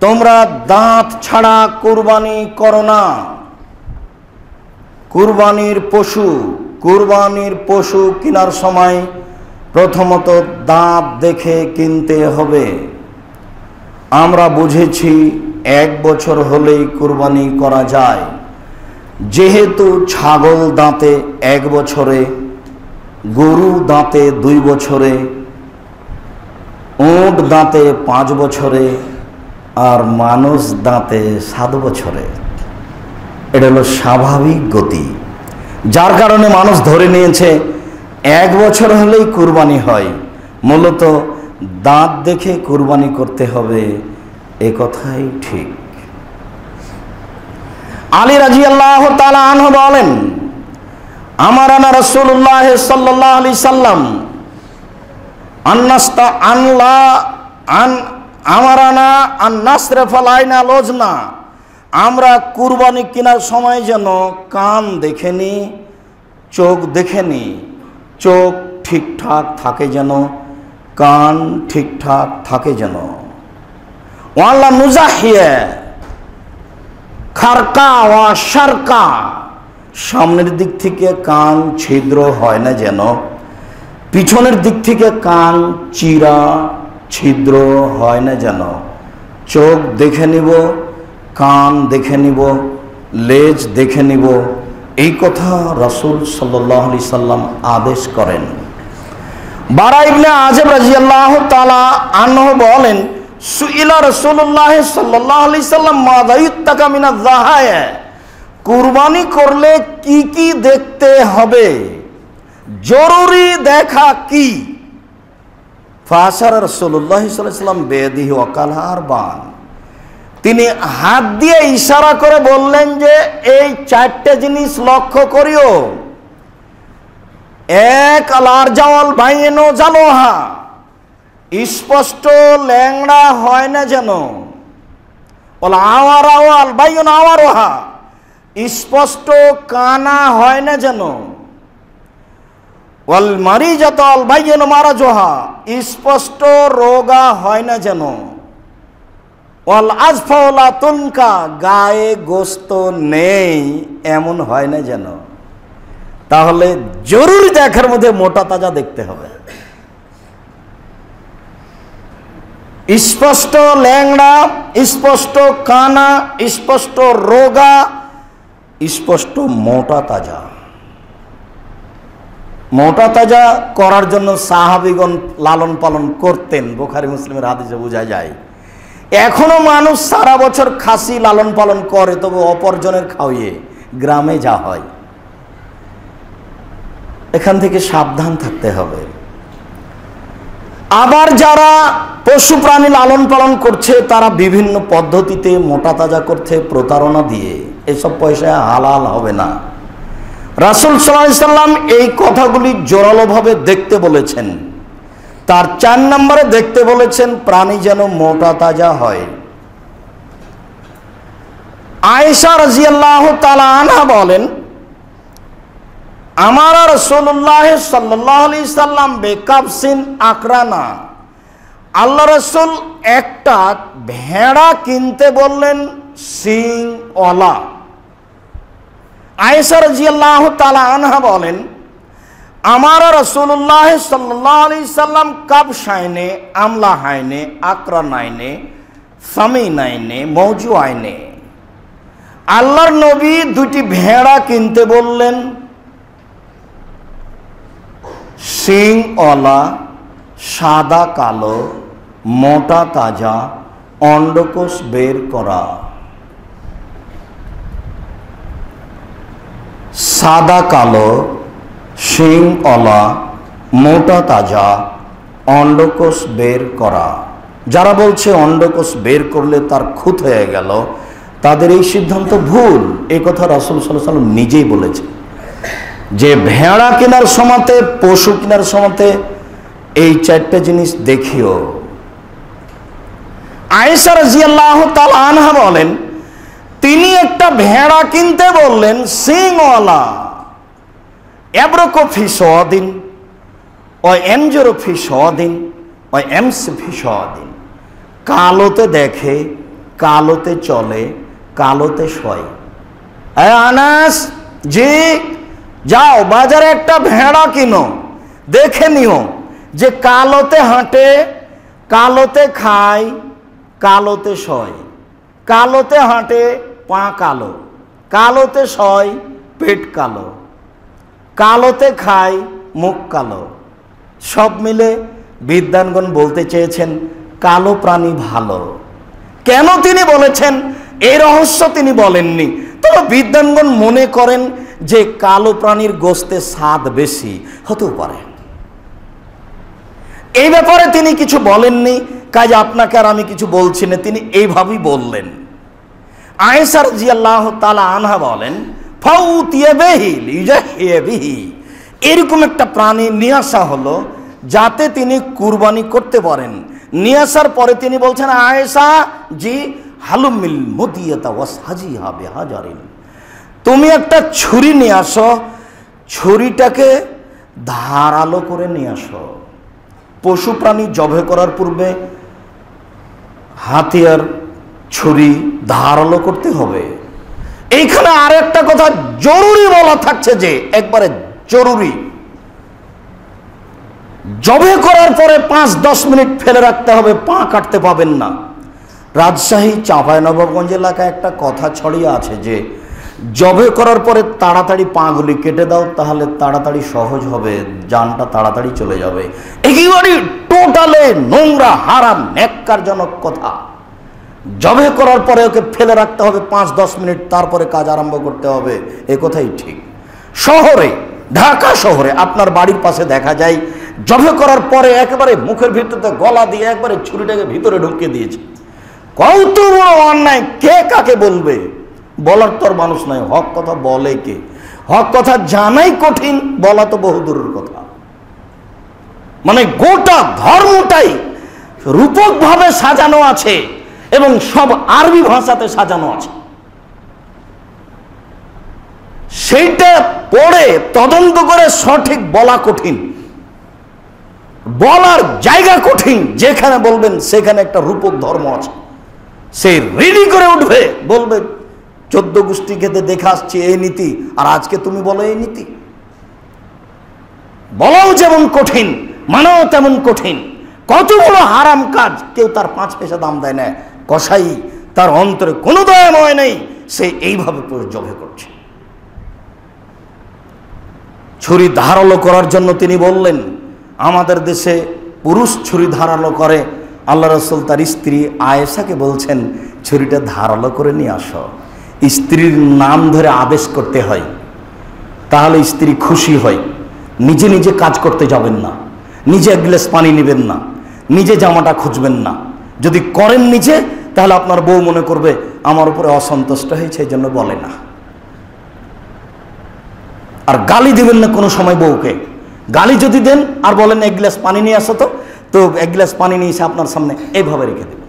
তোমরা দাঁত ছাড়া কুরবানি করো না। কুরবানির পশু কুরবানির পশু কেনার সময় প্রথমত দাঁত দেখে কিনতে হবে। আমরা বুঝেছি এক বছর হলেই কুরবানি করা যায়। যেহেতু ছাগল দাঁতে এক বছরে, গরু দাঁতে দুই বছরে, উঁট দাঁতে পাঁচ বছরে আর মানুষ দাঁতে সাত বছরে। এটা হলো স্বাভাবিক গতি। যার কারণে মানুষ ধরে নিয়েছে, এক বছর হলেই কুরবানি হয়। মূলত দাঁত দেখে কুরবানি করতে হবে, এ কথাই ঠিক। আলী রাজি আল্লাহ আনহ বলেন, আমার আনা রসুল্লাহ সাল্লাহ আলি সাল্লাম, আন্নাস্তা আনলা আন আমারানা আন্নাসরে ফলাইনা লোজনা। আমরা কুরবানি কেনার সময় যেন কান দেখে নি, চোখ দেখে নি। চোখ ঠিকঠাক থাকে যেন, কান ঠিকঠাক থাকে যেন। ওয়াল্লা নুজাহিয়ে, খারকা ওয়া সারকা সামনের দিক থেকে কান ছিদ্র হয় না যেন, পিছনের দিক থেকে কান চিরা ছিদ্র হয় না যেন। চোখ দেখে নিব, কান দেখে নিব, লেজ দেখে নিব। এই কথা রসুল সাল্লাহ আলি সাল্লাম আদেশ করেন। বারা ইবনে আজব রাজিয়াল্লাহ তালা আনহ বলেন, সুইলা রসুল্লাহ সাল্লাহ আলি সাল্লাম মাদায়ুত্তাকা মিনা জাহায় কুরবানি করলে কি কি দেখতে হবে? জরুরি দেখা কি? ফাসার রসুল্লাহ বেদিহি অকালহার বান তিনি হাত দিয়ে ইশারা করে বললেন যে, এই চারটে জিনিস লক্ষ্য করিও। এক আলার জাওয়াল বাইনো জালোহা স্পষ্ট ল্যাংড়া হয় না যেন। আওয়ার আওয়াল বাইন আওয়ারোহা। স্পষ্ট কানা হয় না যেন। ওয়াল মারি জাতল বাইন মারা জোহা স্পষ্ট রোগা হয় না যেন। ওয়াল আজফলা তুনকা, গায়ে গোস্ত নেই, এমন হয় না যেন। তাহলে জরুরি দেখার মধ্যে মোটা তাজা দেখতে হবে। স্পষ্ট ল্যাংড়া, স্পষ্ট কানা, স্পষ্ট রোগা, স্পষ্ট মোটা তাজা। মোটা তাজা করার জন্য সাহাবিগণ লালন পালন করতেন, বোখারি মুসলিমের হাদিসে বোঝা যায়। এখনও মানুষ সারা বছর খাসি লালন পালন করে, তবে অপরজনের খাওয়িয়ে গ্রামে যা হয়। এখান থেকে সাবধান থাকতে হবে। আবার যারা পশু প্রাণী লালন পালন করছে, তারা বিভিন্ন পদ্ধতিতে মোটা তাজা করছে, প্রতারণা দিয়ে। এসব পয়সায় হালাল হবে না। রাসুল সাল্লাম এই কথাগুলি জোরালোভাবে দেখতে বলেছেন। তার চার নম্বরে দেখতে বলেছেন, প্রাণী যেন মোটা তাজা হয়। আয়েশা রাজিয়াল্লাহ তালা বলেন, আমার রসুল্লাহ সাল্লাহ আলি সাল্লাম বেকাবসিন আকরানা। আল্লাহ রসুল একটা ভেড়া কিনতে বললেন, সিং ওলা আয়েশা রাজিয়াল্লাহ তালা আনহা বলেন, আমার রসুল্লাহ সাল্লাহ আলি সাল্লাম কাব সাইনে, আমলা হাইনে আকরা নাইনে সামি নাইনে, মৌজু আইনে আল্লাহর নবী দুটি ভেড়া কিনতে বললেন। সিং অলা সাদা কালো, মোটা তাজা, অন্ডকোষ বের করা। সাদা কালো, শিং অলা, মোটা তাজা, অন্ডকোষ বের করা। যারা বলছে অন্ডকোষ বের করলে তার খুঁত হয়ে গেল, তাদের এই সিদ্ধান্ত ভুল। এই কথা রাসুল সাল্লাম নিজেই বলেছে যে ভেড়া কেনার সময়তে, পশু কেনার সময়তে এই চারটে জিনিস দেখিও। আয়েসার জিয়াল্লাহ তাল আনহা বলেন তিনি একটা ভেড়া কিনতে বললেন, সিংওয়ালা। এব্রকো ফি দিন ও এমজোরো ফি দিন ও এমস ফি দিন কালোতে দেখে, কালোতে চলে, কালোতে শয়। আনাস, জি, যাও, বাজারে একটা ভেড়া কিনো, দেখে নিও যে কালোতে হাঁটে, কালোতে খায়, কালোতে সয় কালোতে হাঁটে পা কালো। কালোতে সয়, পেট কালো। কালোতে খায়, মুখ কালো। সব মিলে বিদ্যানগণ বলতে চেয়েছেন, কালো প্রাণী ভালো। কেন তিনি বলেছেন এই রহস্য তিনি বলেননি। তবে বিদ্যানগণ মনে করেন যে কালো প্রাণীর গোস্তে স্বাদ বেশি, হতেও পারে। এই ব্যাপারে তিনি কিছু বলেননি, কাজ আপনাকে আর আমি কিছু বলছি না, তিনি এইভাবেই বললেন। আয়েসার জিয়াল্লাহ তালা আনহা বলেন এরকম একটা প্রাণী নিয়ে আসা হলো, যাতে তিনি কুরবানি করতে পারেন। নিয়ে পরে তিনি বলছেন আয়েসা জি হালুমিল মদিয়তা ওয়াস হাজি হবে হাজারিন তুমি একটা ছুরি নিয়ে আসো ছুরিটাকে ধারালো করে নিয়ে আসো পশু প্রাণী জবে করার পূর্বে হাতিয়ার ছুরি ধারালো করতে হবে। এইখানে আর একটা কথা জরুরি বলা থাকছে যে, একবারে জরুরি। জবে করার পরে পাঁচ দশ মিনিট ফেলে রাখতে হবে, পা কাটতে পাবেন না। রাজশাহী চাঁপাইনবাবগঞ্জ এলাকায় একটা কথা ছড়িয়ে আছে যে, জবে করার পরে তাড়াতাড়ি পাগুলি কেটে দাও, তাহলে তাড়াতাড়ি সহজ হবে, যানটা তাড়াতাড়ি চলে যাবে। একেবারে টোটালে নোংরা, হারাম, ন্যাক্কারজনক কথা। জবে করার পরে ওকে ফেলে রাখতে হবে পাঁচ, দশ মিনিট, তারপরে কাজ আরম্ভ করতে হবে। এ কথাই ঠিক। শহরে, ঢাকা শহরে আপনার বাড়ির পাশে দেখা যায়, জবে করার পরে একেবারে মুখের ভিতরে গলা দিয়ে একবারে ছুরিটাকে ভিতরে ঢুকিয়ে দিয়েছে। কত বড় অন্যায়, কে কাকে বলবে? বলার তোর মানুষ নাই, হক কথা বলে কে? হক কথা জানাই কঠিন, বলা তো বহুদূরের কথা। মানে গোটা ধর্মটাই রূপকভাবে সাজানো আছে। এবং সব আরবি ভাষাতে সাজানো আছে। সেইটা পড়ে তদন্ত করে সঠিক বলা কঠিন। বলার জায়গা কঠিন, যেখানে বলবেন সেখানে একটা রূপক ধর্ম আছে। সে রেডি করে উঠবে, বলবে, চোদ্দ গোষ্ঠী খেতে দেখে আসছি এই নীতি, আর আজকে তুমি বলো এই নীতি। বলাও যেমন কঠিন, মানাও তেমন কঠিন। কত বড় হারাম কাজ, কেউ তার পাঁচ পেশা দাম দেয় না। কসাই তার অন্তরে কোনো দয়াময় নেই, সে এইভাবে জবে করছে। ছুরি ধারালো করার জন্য তিনি বললেন, আমাদের দেশে পুরুষ ছুরি ধারালো করে। আল্লাহ রসুল তার স্ত্রী আয়েশাকে বলছেন, ছুরিটা ধারালো করে নিয়ে আসো। স্ত্রীর নাম ধরে আদেশ করতে হয়, তাহলে স্ত্রী খুশি হয়। নিজে নিজে কাজ করতে যাবেন না, নিজে এক গ্লাস পানি নেবেন না, নিজে জামাটা খুঁজবেন না। যদি করেন নিজে তাহলে আপনার বউ মনে করবে, আমার উপরে অসন্তুষ্ট হয়েছে, এই জন্য বলে না। আর গালি দিবেন না কোনো সময় বউকে। গালি যদি দেন আর বলেন, এক গ্লাস পানি নিয়ে আসো তো। তো এক গ্লাস পানি নিয়ে এসে আপনার সামনে এইভাবে রেখে দেবেন।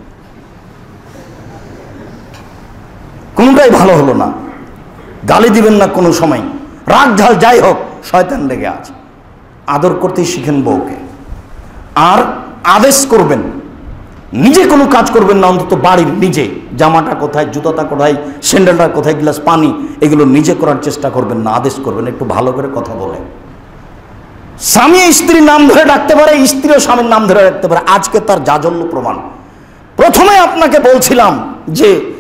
কোনটাই ভালো হলো না। গালি দিবেন না কোনো সময়। রাগ ঝাল যাই হোক, শয়তান লেগে আছে। আদর করতেই শিখেন বউকে। আর আদেশ করবেন নিজে কোনো কাজ করবেন না, অন্তত বাড়ির নিজে। জামাটা কোথায়, জুতাটা কোথায়, স্যান্ডেলটা কোথায়, গ্লাস, পানি, এগুলো নিজে করার চেষ্টা করবেন না, আদেশ করবেন, একটু ভালো করে কথা বলেন। স্বামী স্ত্রীর নাম ধরে ডাকতে পারে স্ত্রীও স্বামীর নাম ধরে রাখতে পারে। আজকে তার জাজল্য প্রমাণ। প্রথমে আপনাকে বলছিলাম যে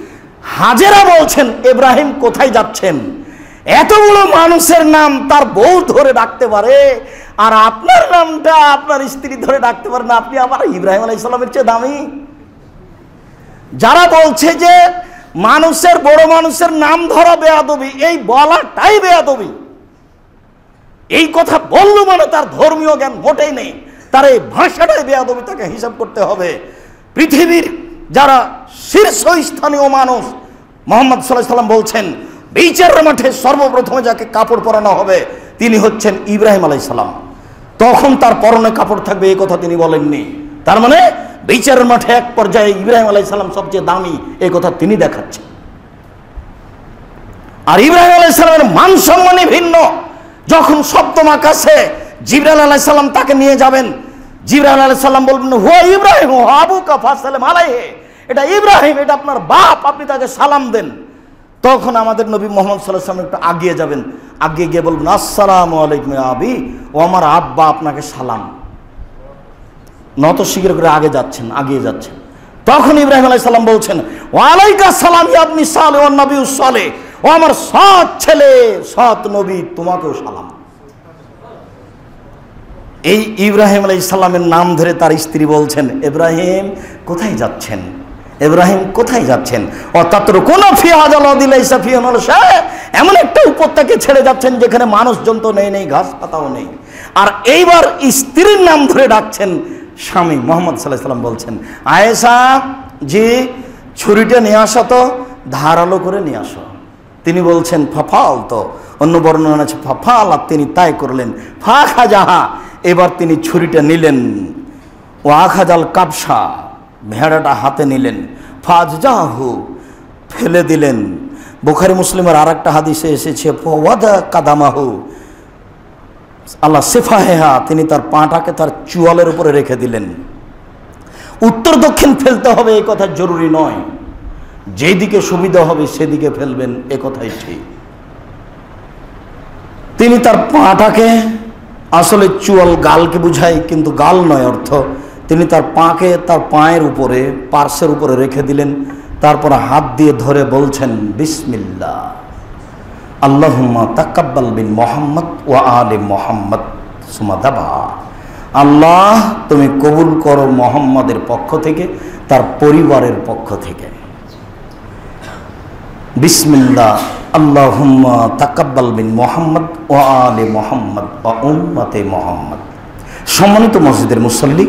হাজেরা বলছেন ইব্রাহিম কোথায় যাচ্ছেন? এত বড় মানুষের নাম তার বউ ধরে ডাকতে পারে, আর আপনার নামটা আপনার স্ত্রী ধরে ডাকতে পারে না। আপনি আবার ইব্রাহিম আলাই ইসলামের চেয়ে দামি। যারা বলছে যে মানুষের বড় মানুষের নাম ধরা বেয়াদবি, এই বলাটাই বেয়াদবি। এই কথা বলল মানে তার ধর্মীয় জ্ঞান মোটেই নেই। তার এই ভাষাটাই বেয়াদবি, তাকে হিসাব করতে হবে। পৃথিবীর যারা শীর্ষস্থানীয় মানুষ, মোহাম্মদ সাল্লাহ সাল্লাম বলছেন বিচারের মাঠে সর্বপ্রথমে যাকে কাপড় পরানো হবে, তিনি হচ্ছেন ইব্রাহিম আলাই সালাম। তখন তার পরনে কাপড় থাকবে, এই কথা তিনি বলেননি। তার মানে বিচারের মাঠে এক পর্যায়ে ইব্রাহিম আলাই সালাম সবচেয়ে দামি, এই কথা তিনি দেখাচ্ছেন। আর ইব্রাহিম আলাই সালামের মান সম্মানই ভিন্ন। যখন সপ্তম আকাশে জিবরাল আলাই সাল্লাম তাকে নিয়ে যাবেন জিবরাল আলাই সাল্লাম বলবেন, হুয়া ইব্রাহিম আবু কাফা সালাম আলাইহে এটা ইব্রাহিম, এটা আপনার বাপ, আপনি তাকে সালাম দেন। তখন আমাদের নবী মোহাম্মদ সাল্লাহ একটু আগিয়ে যাবেন। আগিয়ে গিয়ে বলবেন, আসসালাম আলাইকুম আবি ও আমার আব্বা আপনাকে সালাম। নত শিগির করে আগে যাচ্ছেন, আগিয়ে যাচ্ছেন। তখন ইব্রাহিম আলাই সাল্লাম বলছেন ওয়ালাইকা সালাম আপনি সালে ও নবী সালে, ও আমার সৎ ছেলে, সৎ নবী, তোমাকেও সালাম। এই ইব্রাহিম আলাই সাল্লামের নাম ধরে তার স্ত্রী বলছেন, ইব্রাহিম, কোথায় যাচ্ছেন? ইব্রাহিম কোথায় যাচ্ছেন? অর্থাৎ কোন এমন একটা উপত্যকে ছেড়ে যাচ্ছেন যেখানে মানুষজন তো নেই নেই, ঘাস পাতাও নেই। আর এইবার স্ত্রীর নাম ধরে ডাকছেন স্বামী মোহাম্মদ সাল্লাহ সাল্লাম বলছেন, আয়েশা, জি, ছুরিটা নিয়ে আসো তো, ধারালো করে নিয়ে আসো। তিনি বলছেন, ফাফাল তো। অন্য বর্ণনা আছে, ফাফাল, আর তিনি তাই করলেন। ফা খাজাহা। এবার তিনি ছুরিটা নিলেন। ও আখাজাল কাপসা ভেড়াটা হাতে নিলেন। ফাজ জাহু ফেলে দিলেন। বুখারি মুসলিমের আর একটা হাদিসে এসেছে, ফওয়াদা কাদামাহু। আল্লাহ সেফাহেহা, তিনি তার পাটাকে তার চুয়ালের উপরে রেখে দিলেন। উত্তর দক্ষিণ ফেলতে হবে এ কথা জরুরি নয়। যেদিকে সুবিধা হবে সেদিকে ফেলবেন, এ কথাই ঠিক। তিনি তার পাটাকে, আসলে চুয়াল গালকে বুঝায়, কিন্তু গাল নয় অর্থ তিনি তার পাকে, তার পায়ের উপরে, পার্শ্বের উপরে রেখে দিলেন। তারপর হাত দিয়ে ধরে বলছেন বিসমিল্লা আল্লাহুম্মা তাকাব্বাল বিন মোহাম্মদ ও আলে মোহাম্মদ সুমাদাবা আল্লাহ, তুমি কবুল করো মোহাম্মদের পক্ষ থেকে, তার পরিবারের পক্ষ থেকে। বিসমিল্লা আল্লাহুম্মা তাকাব্বাল বিন মোহাম্মদ ও আলে মোহাম্মদ বা উম্মতে মোহাম্মদ। সম্মানিত মসজিদের মুসল্লি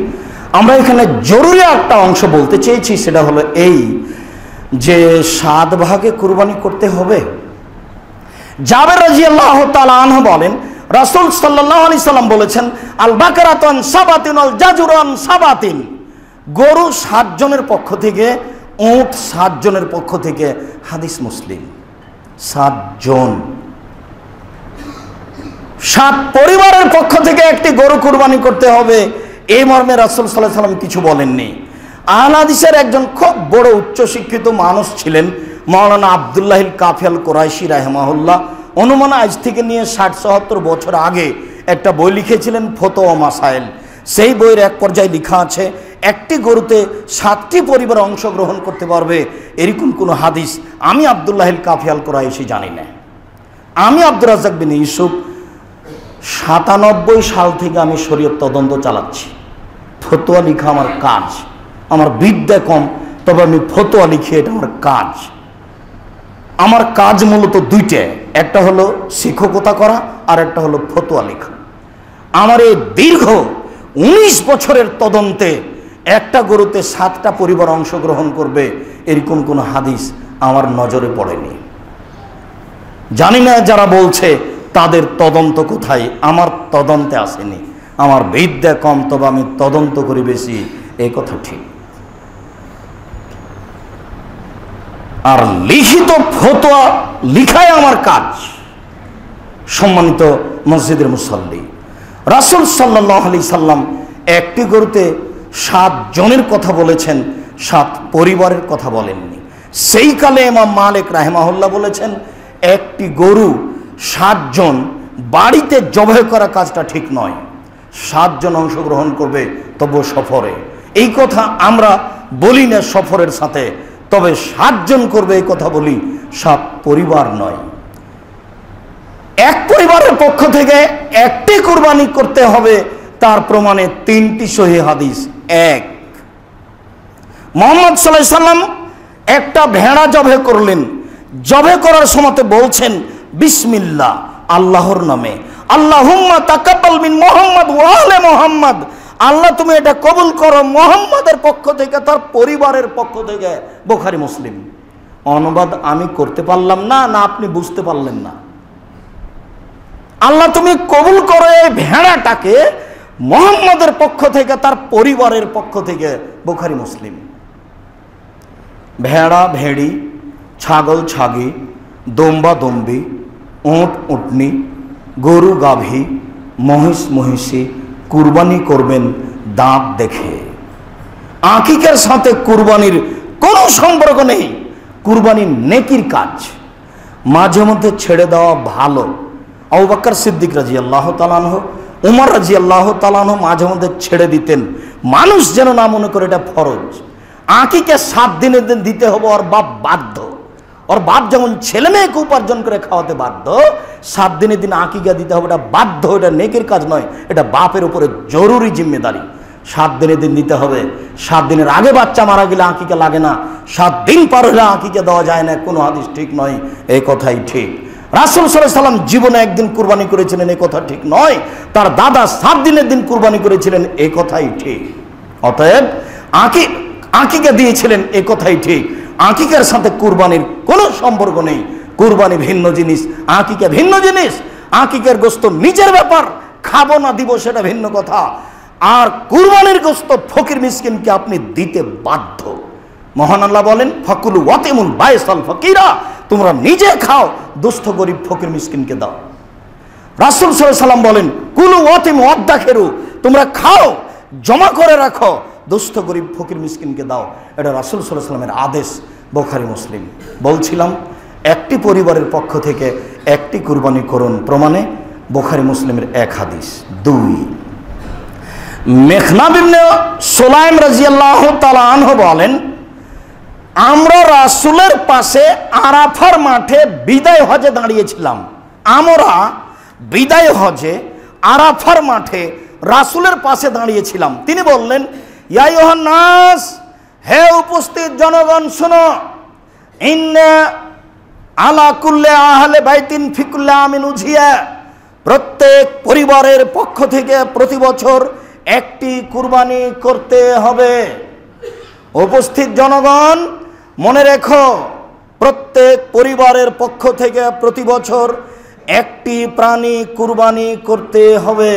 আমরা এখানে জরুরি একটা অংশ বলতে চেয়েছি, সেটা হলো এই যে সাত ভাগে কুরবানি করতে হবে। জাবের রাজি আল্লাহ তালাহ বলেন, রাসুল সাল্লাহ আলি সাল্লাম বলেছেন আল বাকারাতন সাবাতিন আল জাজুরান সাবাতিন। গরু সাতজনের পক্ষ থেকে, উঁট সাতজনের পক্ষ থেকে। হাদিস মুসলিম। সাতজন সাত পরিবারের পক্ষ থেকে একটি গরু কুরবানি করতে হবে। এই মর্মে রাসুল সাল্লাহ সাল্লাম কিছু বলেননি। আহলাদিসের একজন খুব বড় উচ্চশিক্ষিত মানুষ ছিলেন, মৌলানা আবদুল্লাহিল কাফিয়াল কোরাইশি রাহমাহুল্লাহ। অনুমান আজ থেকে নিয়ে ষাট সত্তর বছর আগে একটা বই লিখেছিলেন, ফতোয়া মাসাইল। সেই বইয়ের এক পর্যায়ে লেখা আছে, একটি গরুতে সাতটি পরিবার অংশগ্রহণ করতে পারবে, এরকম কোনো হাদিস আমি আবদুল্লাহিল কাফিয়াল কোরাইশি জানি না। আমি আব্দুর রাজাক বিন ইউসুফ, সাতানব্বই সাল থেকে আমি শরীয়ত তদন্ত চালাচ্ছি। ফতোয়া লিখা আমার কাজ। আমার বিদ্যা কম, তবে আমি ফতোয়া লিখি, এটা আমার কাজ। আমার কাজ মূলত দুইটা, একটা হলো শিক্ষকতা করা আর একটা হলো ফতোয়া লেখা। আমার এই দীর্ঘ উনিশ বছরের তদন্তে একটা গরুতে সাতটা পরিবার অংশগ্রহণ করবে, এরকম কোনো হাদিস আমার নজরে পড়েনি। জানি না যারা বলছে তাদের তদন্ত কোথায়, আমার তদন্তে আসেনি। আমার বিদ্যা কম, তবে আমি তদন্ত করি বেশি। এই কথা ঠিক। আর লিখিত ফতোয়া লিখাই আমার কাজ। সম্মানিত মসজিদের মুসল্লি, রাসুল সাল্লাহ আলি সাল্লাম একটি গরুতে সাত জনের কথা বলেছেন, সাত পরিবারের কথা বলেননি। সেই কালে এমাম মালিক রাহেমাহুল্লাহ বলেছেন, একটি গরু সাতজন বাড়িতে জবাই করা কাজটা ঠিক নয়। সাতজন অংশগ্রহণ করবে তবু সফরে। এই কথা আমরা বলি না সফরের সাথে, তবে সাতজন করবে এই কথা বলি, সাত পরিবার নয়। এক পরিবারের পক্ষ থেকে একটি কোরবানি করতে হবে, তার প্রমাণে তিনটি সহি হাদিস। এক, মোহাম্মদ সাল্লাহ সাল্লাম একটা ভেড়া জবে করলেন। জবে করার সময় বলছেন বিসমিল্লা আল্লাহর নামে। আল্লাহুম্মা তাকাব্বাল মিন মোহাম্মদ ওয়ালে আল্লাহ, তুমি এটা কবুল করো মোহাম্মদের পক্ষ থেকে, তার পরিবারের পক্ষ থেকে। বোখারি, মুসলিম। অনুবাদ আমি করতে পারলাম না না আপনি বুঝতে পারলেন না। আল্লাহ, তুমি কবুল করো এই ভেড়াটাকে মোহাম্মদের পক্ষ থেকে, তার পরিবারের পক্ষ থেকে। বোখারি, মুসলিম। ভেড়া, ভেড়ি, ছাগল, ছাগি, দম্বা, দম্বি, উঁট, উটনি গরু গাভী, মহিষ মহিষী, কুরবানি করবেন দাঁত দেখে। আকিকের সাথে কুরবানির কোনো সম্পর্ক নেই। কুরবানির নেকির কাজ। মাঝে মধ্যে ছেড়ে দেওয়া ভালো। আউবাক্কর সিদ্দিক রাজি আল্লাহ তালানহ উমর রাজি আল্লাহ তালানহ মাঝে মধ্যে ছেড়ে দিতেন। মানুষ যেন না মনে করে এটা ফরজ। আঁকিকে সাত দিনের দিন দিতে হবে ওর বাপ বাধ্য। ওর বাপ যেমন ছেলে মেয়েকে উপার্জন করে খাওয়াতে বাধ্য, সাত দিনের দিন আঁকিকা দিতে হবে, এটা বাধ্য, এটা নেকের কাজ নয়, এটা বাপের উপরে জরুরি জিম্মেদারি। সাত দিনের দিন দিতে হবে, সাত দিনের আগে বাচ্চা মারা গেলে আঁকিকে লাগে না, সাত দিন পার হলে আঁকিকে দেওয়া যায় না, কোনো হাদিস ঠিক নয় এই কথাই ঠিক। রাসুল সাল্লাম জীবনে একদিন কুরবানি করেছিলেন এই কথা ঠিক নয়, তার দাদা সাত দিনের দিন কুরবানি করেছিলেন এই কথাই ঠিক। অতএব আঁকি আঁকিকে দিয়েছিলেন, এ কথাই ঠিক। আঁকিকার সাথে কুরবানির কোনো সম্পর্ক নেই। কুরবানি ভিন্ন জিনিস, আঁকিকা ভিন্ন জিনিস, আঁকিকের গোস্ত নিজের ব্যাপার, খাব না দিব সেটা ভিন্ন কথা। আর কুরবানির গোস্ত ফকির মিসকিনকে আপনি দিতে বাধ্য। মহান আল্লাহ বলেন, ফকুল ওয়াতিমুল বায়সাল ফকিরা তোমরা নিজে খাও, দুস্থ গরিব ফকির মিসকিনকে দাও। রাসুল সাল্লাম বলেন, কুলু ওয়াতিম ওয়াদ্দা খেরু তোমরা খাও, জমা করে রাখো দুস্থ গরিব ফকির মিসকিনকে দাও। এটা রাসুল সাল্লাহ সাল্লামের আদেশ, বোখারি, মুসলিম। বলছিলাম, একটি পরিবারের পক্ষ থেকে একটি কুরবানি করুন প্রমাণে, বোখারি, মুসলিমের এক হাদিস। দুই। মেঘনা বিবনে সোলাইম রাজিয়াল্লাহ তালা আনহ বলেন, আমরা রাসুলের পাশে আরাফার মাঠে বিদায় হজে দাঁড়িয়েছিলাম। আমরা বিদায় হজে আরাফার মাঠে রাসুলের পাশে দাঁড়িয়েছিলাম। তিনি বললেন ইয়া নাস হে উপস্থিত জনগণ, শোনো। ইন্না আলা কুল্লে আহলে বাইতিন ফিকুল্লে আমিন উঝিয়া প্রত্যেক পরিবারের পক্ষ থেকে প্রতি বছর একটি কুরবানি করতে হবে। উপস্থিত জনগণ, মনে রেখো, প্রত্যেক পরিবারের পক্ষ থেকে প্রতি বছর একটি প্রাণী কুরবানি করতে হবে।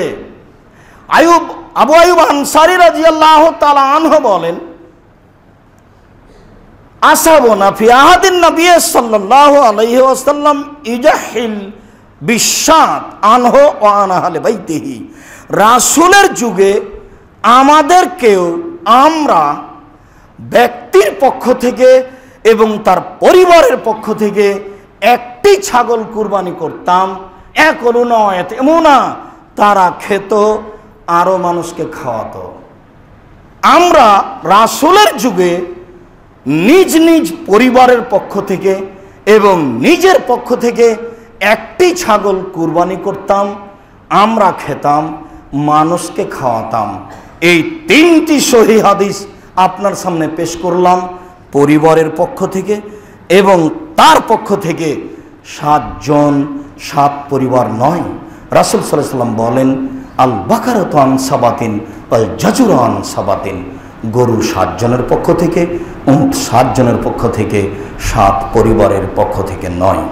আয়ুব আবু আয়ুব আনসারি রাজিয়াল্লাহ তালা আনহ বলেন, আসাবনা ফি আহাদিন নবী সাল্লাল্লাহু আলাইহি ওয়াসাল্লাম ইজাহিল বিশাত আনহ ও আনাহালে রাসূলের যুগে আমাদেরকেও আমরা ব্যক্তির পক্ষ থেকে এবং তার পরিবারের পক্ষ থেকে একটি ছাগল কুরবানি করতাম। এক নয়, এমনা তারা খেত আরও মানুষকে খাওয়াতো। আমরা রাসূলের যুগে নিজ নিজ পরিবারের পক্ষ থেকে এবং নিজের পক্ষ থেকে একটি ছাগল কুরবানি করতাম, আমরা খেতাম, মানুষকে খাওয়াতাম। এই তিনটি সহি হাদিস আপনার সামনে পেশ করলাম পরিবারের পক্ষ থেকে এবং তার পক্ষ থেকে সাতজন, সাত পরিবার নয়। রাসুল সাল্লাম বলেন আল বাকারতান সাবাতিন আল জাজুরান সাবাতিন। গরু সাতজনের পক্ষ থেকে, উঁট সাতজনের পক্ষ থেকে, সাত পরিবারের পক্ষ থেকে নয়।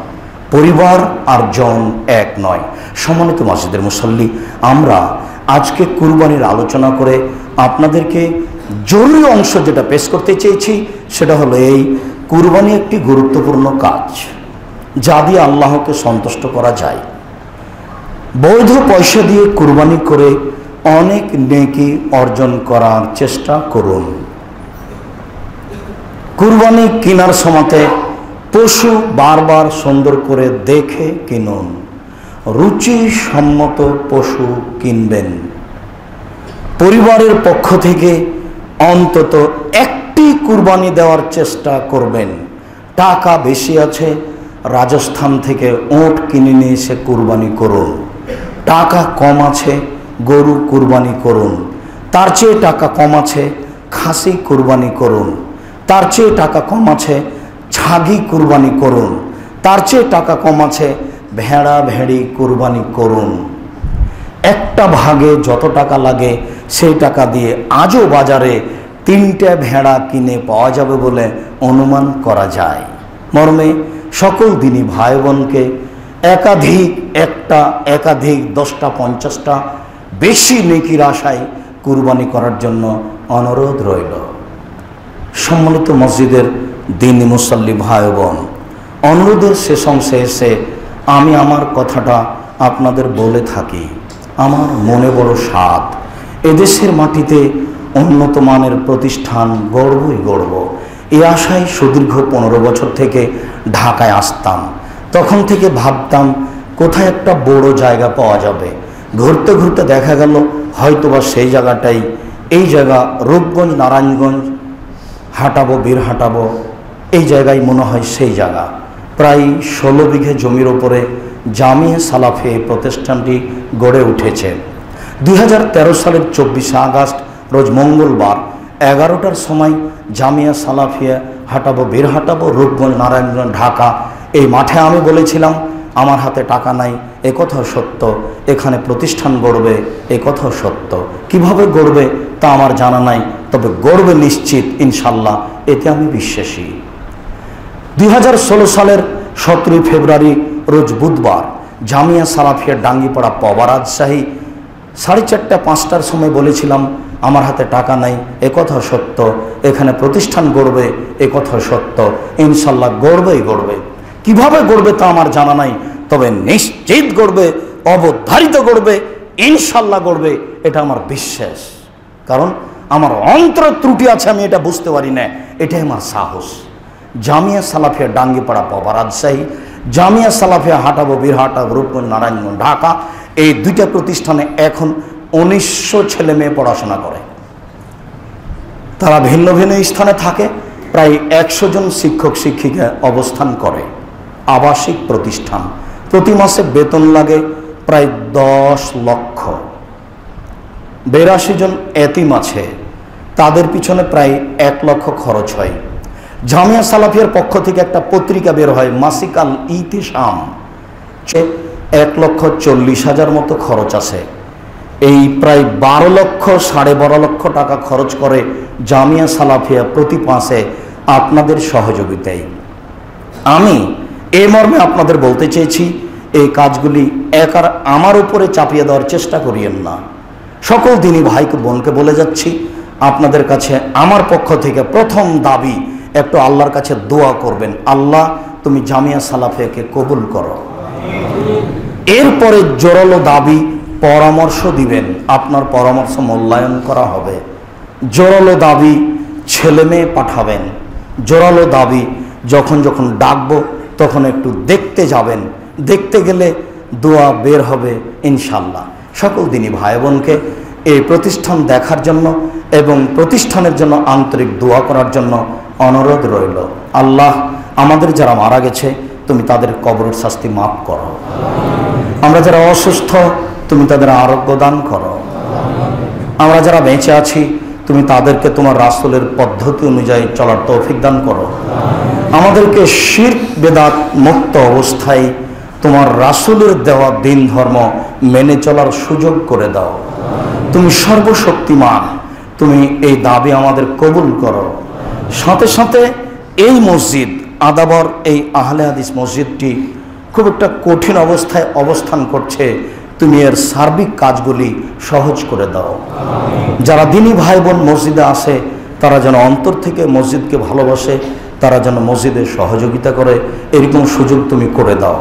পরিবার আর জন এক নয়। সম্মানিত মসজিদের মুসল্লি, আমরা আজকে কুরবানির আলোচনা করে আপনাদেরকে জরুরি অংশ যেটা পেশ করতে চেয়েছি, সেটা হলো এই কুরবানি একটি গুরুত্বপূর্ণ কাজ, যা দিয়ে আল্লাহকে সন্তুষ্ট করা যায়। বৈধ পয়সা দিয়ে কুরবানি করে অনেক নেকি অর্জন করার চেষ্টা করুন। কুরবানি কেনার সময়তে পশু বারবার সুন্দর করে দেখে কিনুন। রুচি সম্মত পশু কিনবেন। পরিবারের পক্ষ থেকে অন্তত একটি কুরবানি দেওয়ার চেষ্টা করবেন। টাকা বেশি আছে, রাজস্থান থেকে ওট কিনে নিয়ে এসে কুরবানি করুন। টাকা কম আছে, গরু কুরবানি করুন। তার চেয়ে টাকা কম আছে, খাসি কুরবানি করুন। তার চেয়ে টাকা কম আছে, ছাগি কুরবানি করুন। তার চেয়ে টাকা কম আছে, ভেড়া ভেড়ি কুরবানি করুন। একটা ভাগে যত টাকা লাগে, সেই টাকা দিয়ে আজও বাজারে তিনটে ভেড়া কিনে পাওয়া যাবে বলে অনুমান করা যায়। মর্মে, সকল দিনই ভাই বোনকে একাধিক একটা, একাধিক, দশটা, পঞ্চাশটা বেশি নেকির আশায় কুরবানি করার জন্য অনুরোধ রইল। সম্মিলিত মসজিদের দিনী মুসল্লি ভাই বোন, অনুরোধের শেষ অংশে এসে আমি আমার কথাটা আপনাদের বলে থাকি। আমার মনে বড় স্বাদ, এদেশের মাটিতে উন্নত মানের প্রতিষ্ঠান গর্বই গর্ব এ আশায় সুদীর্ঘ পনেরো বছর থেকে ঢাকায় আসতাম। তখন থেকে ভাবতাম কোথায় একটা বড় জায়গা পাওয়া যাবে। ঘুরতে ঘুরতে দেখা গেল, হয়তোবা সেই জায়গাটাই। এই জায়গা রূপগঞ্জ, নারায়ণগঞ্জ, হাঁটাবো, বীর হাঁটাবো, এই জায়গায় মনে হয় সেই জায়গা। প্রায় ষোলো বিঘে জমির ওপরে জামিয়া সালাফে এই প্রতিষ্ঠানটি গড়ে উঠেছে। দু হাজার তেরো সালের চব্বিশে আগস্ট, রোজ মঙ্গলবার, এগারোটার সময় জামিয়া সালাফিয়া হাঁটাবো, বীর হাঁটাবো, রূপগঞ্জ, নারায়ণগঞ্জ, ঢাকা। এই মাঠে আমি বলেছিলাম আমার হাতে টাকা নাই, এ কথাও সত্য। এখানে প্রতিষ্ঠান গড়বে, এ কথাও সত্য। কীভাবে গড়বে তা আমার জানা নাই, তবে গড়বে নিশ্চিত, ইনশাল্লাহ। এতে আমি বিশ্বাসী। দুই হাজার ষোলো সালের সতেরোই ফেব্রুয়ারি, রোজ বুধবার, জামিয়া সালাফিয়া ডাঙ্গিপাড়া পবা রাজশাহী সাড়ে চারটা, পাঁচটার সময় বলেছিলাম, আমার হাতে টাকা নাই, এ কথা সত্য। এখানে প্রতিষ্ঠান গড়বে, এ কথা সত্য। ইনশাল্লাহ গড়বেই গড়বে। কীভাবে গড়বে তা আমার জানা নাই, তবে নিশ্চিত গড়বে, অবধারিত গড়বে, ইনশাল্লাহ গড়বে, এটা আমার বিশ্বাস। কারণ আমার অন্তর ত্রুটি আছে, আমি এটা বুঝতে পারি না, এটাই আমার সাহস। জামিয়া সালাফিয়া ডাঙ্গিপাড়া পাবা রাজশাহী, জামিয়া সালাফিয়া হাটাবো বীরহাটা, রূপগঞ্জ, নারায়ণগঞ্জ, ঢাকা, এই দুইটা প্রতিষ্ঠানে এখন উনিশশো ছেলে মেয়ে পড়াশোনা করে। তারা ভিন্ন ভিন্ন স্থানে থাকে, প্রায় একশো জন শিক্ষক, শিক্ষিকা অবস্থান করে। আবাসিক প্রতিষ্ঠান। প্রতি মাসে বেতন লাগে প্রায় দশ লক্ষ। বেরাশি জন এতিম আছে। তাদের পিছনে প্রায় এক লক্ষ খরচ হয়। জামিয়া সালাফিয়ার পক্ষ থেকে একটা পত্রিকা বের হয় মাসিকাল ইতিসাম। এক লক্ষ চল্লিশ হাজার মতো খরচ আছে। এই প্রায় বারো লক্ষ, সাড়ে বারো লক্ষ টাকা খরচ করে জামিয়া সালাফিয়া প্রতি পাশে আপনাদের সহযোগিতায়। আমি এ মর্মে আপনাদের বলতে চেয়েছি, এই কাজগুলি এক আর আমার উপরে চাপিয়ে দেওয়ার চেষ্টা করিয়েন না। সকল দিনই ভাইকে বোনকে বলে যাচ্ছি, আপনাদের কাছে আমার পক্ষ থেকে প্রথম দাবি, একটু আল্লাহর কাছে দোয়া করবেন। আল্লাহ, তুমি জামিয়া সালাফেকে কবুল করো। এরপরে জোরালো দাবি, পরামর্শ দিবেন। আপনার পরামর্শ মূল্যায়ন করা হবে। জোরালো দাবি, ছেলে মেয়ে পাঠাবেন। জোরালো দাবি, যখন যখন ডাকবো তখন একটু দেখতে যাবেন। দেখতে গেলে দোয়া বের হবে ইনশাল্লাহ সকল দিনই ভাই বোনকে এই প্রতিষ্ঠান দেখার জন্য এবং প্রতিষ্ঠানের জন্য আন্তরিক দোয়া করার জন্য অনুরোধ রইল। আল্লাহ আমাদের যারা মারা গেছে, তুমি তাদের কবরের শাস্তি মাফ করো। আমরা যারা অসুস্থ, তুমি তাদের আরোগ্য দান করো। আমরা যারা বেঁচে আছি, তুমি তাদেরকে তোমার রাসুলের পদ্ধতি অনুযায়ী চলার তৌফিক দান করো। আমাদেরকে শির বেদাত মুক্ত অবস্থায় তোমার রাসুলের দেওয়া দিন ধর্ম মেনে চলার সুযোগ করে দাও। তুমি সর্বশক্তিমান, তুমি এই দাবি আমাদের কবুল করো। সাথে সাথে এই মসজিদ, আদাবর এই আহলে হাদিস মসজিদটি খুব একটা কঠিন অবস্থায় অবস্থান করছে, তুমি এর সার্বিক কাজগুলি সহজ করে দাও। যারা দিনী ভাই বোন মসজিদে আসে, তারা যেন অন্তর থেকে মসজিদকে ভালোবাসে তারা যেন মসজিদে সহযোগিতা করে, এরকম সুযোগ তুমি করে দাও।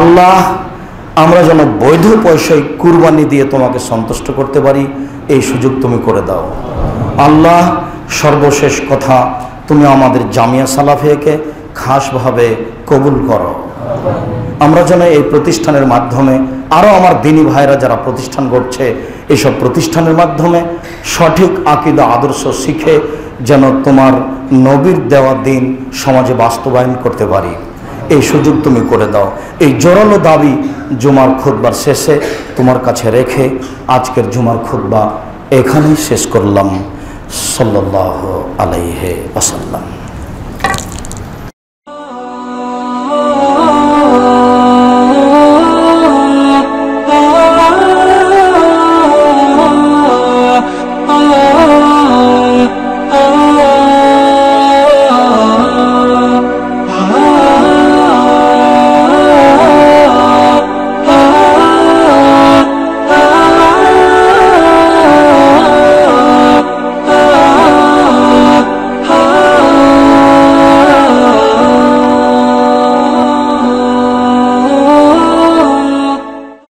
আল্লাহ, আমরা যেন বৈধ পয়সায় কুরবানি দিয়ে তোমাকে সন্তুষ্ট করতে পারি, এই সুযোগ তুমি করে দাও। আল্লাহ, সর্বশেষ কথা, তুমি আমাদের জামিয়া সালাফিয়াকে খাসভাবে কবুল করো। আমরা যেন এই প্রতিষ্ঠানের মাধ্যমে আরও আমার দিনী ভাইরা যারা প্রতিষ্ঠান করছে এইসব প্রতিষ্ঠানের মাধ্যমে সঠিক আকিদা, আদর্শ শিখে যেন তোমার নবীর দেওয়া দিন সমাজে বাস্তবায়ন করতে পারি। এই সুযোগ তুমি করে দাও। এই জোরালো দাবি জুমার খুদ্বার শেষে তোমার কাছে রেখে আজকের জুমার খুদ্া এখানেই শেষ করলাম। সাল্লাহ আলাইহে আসাল্লাম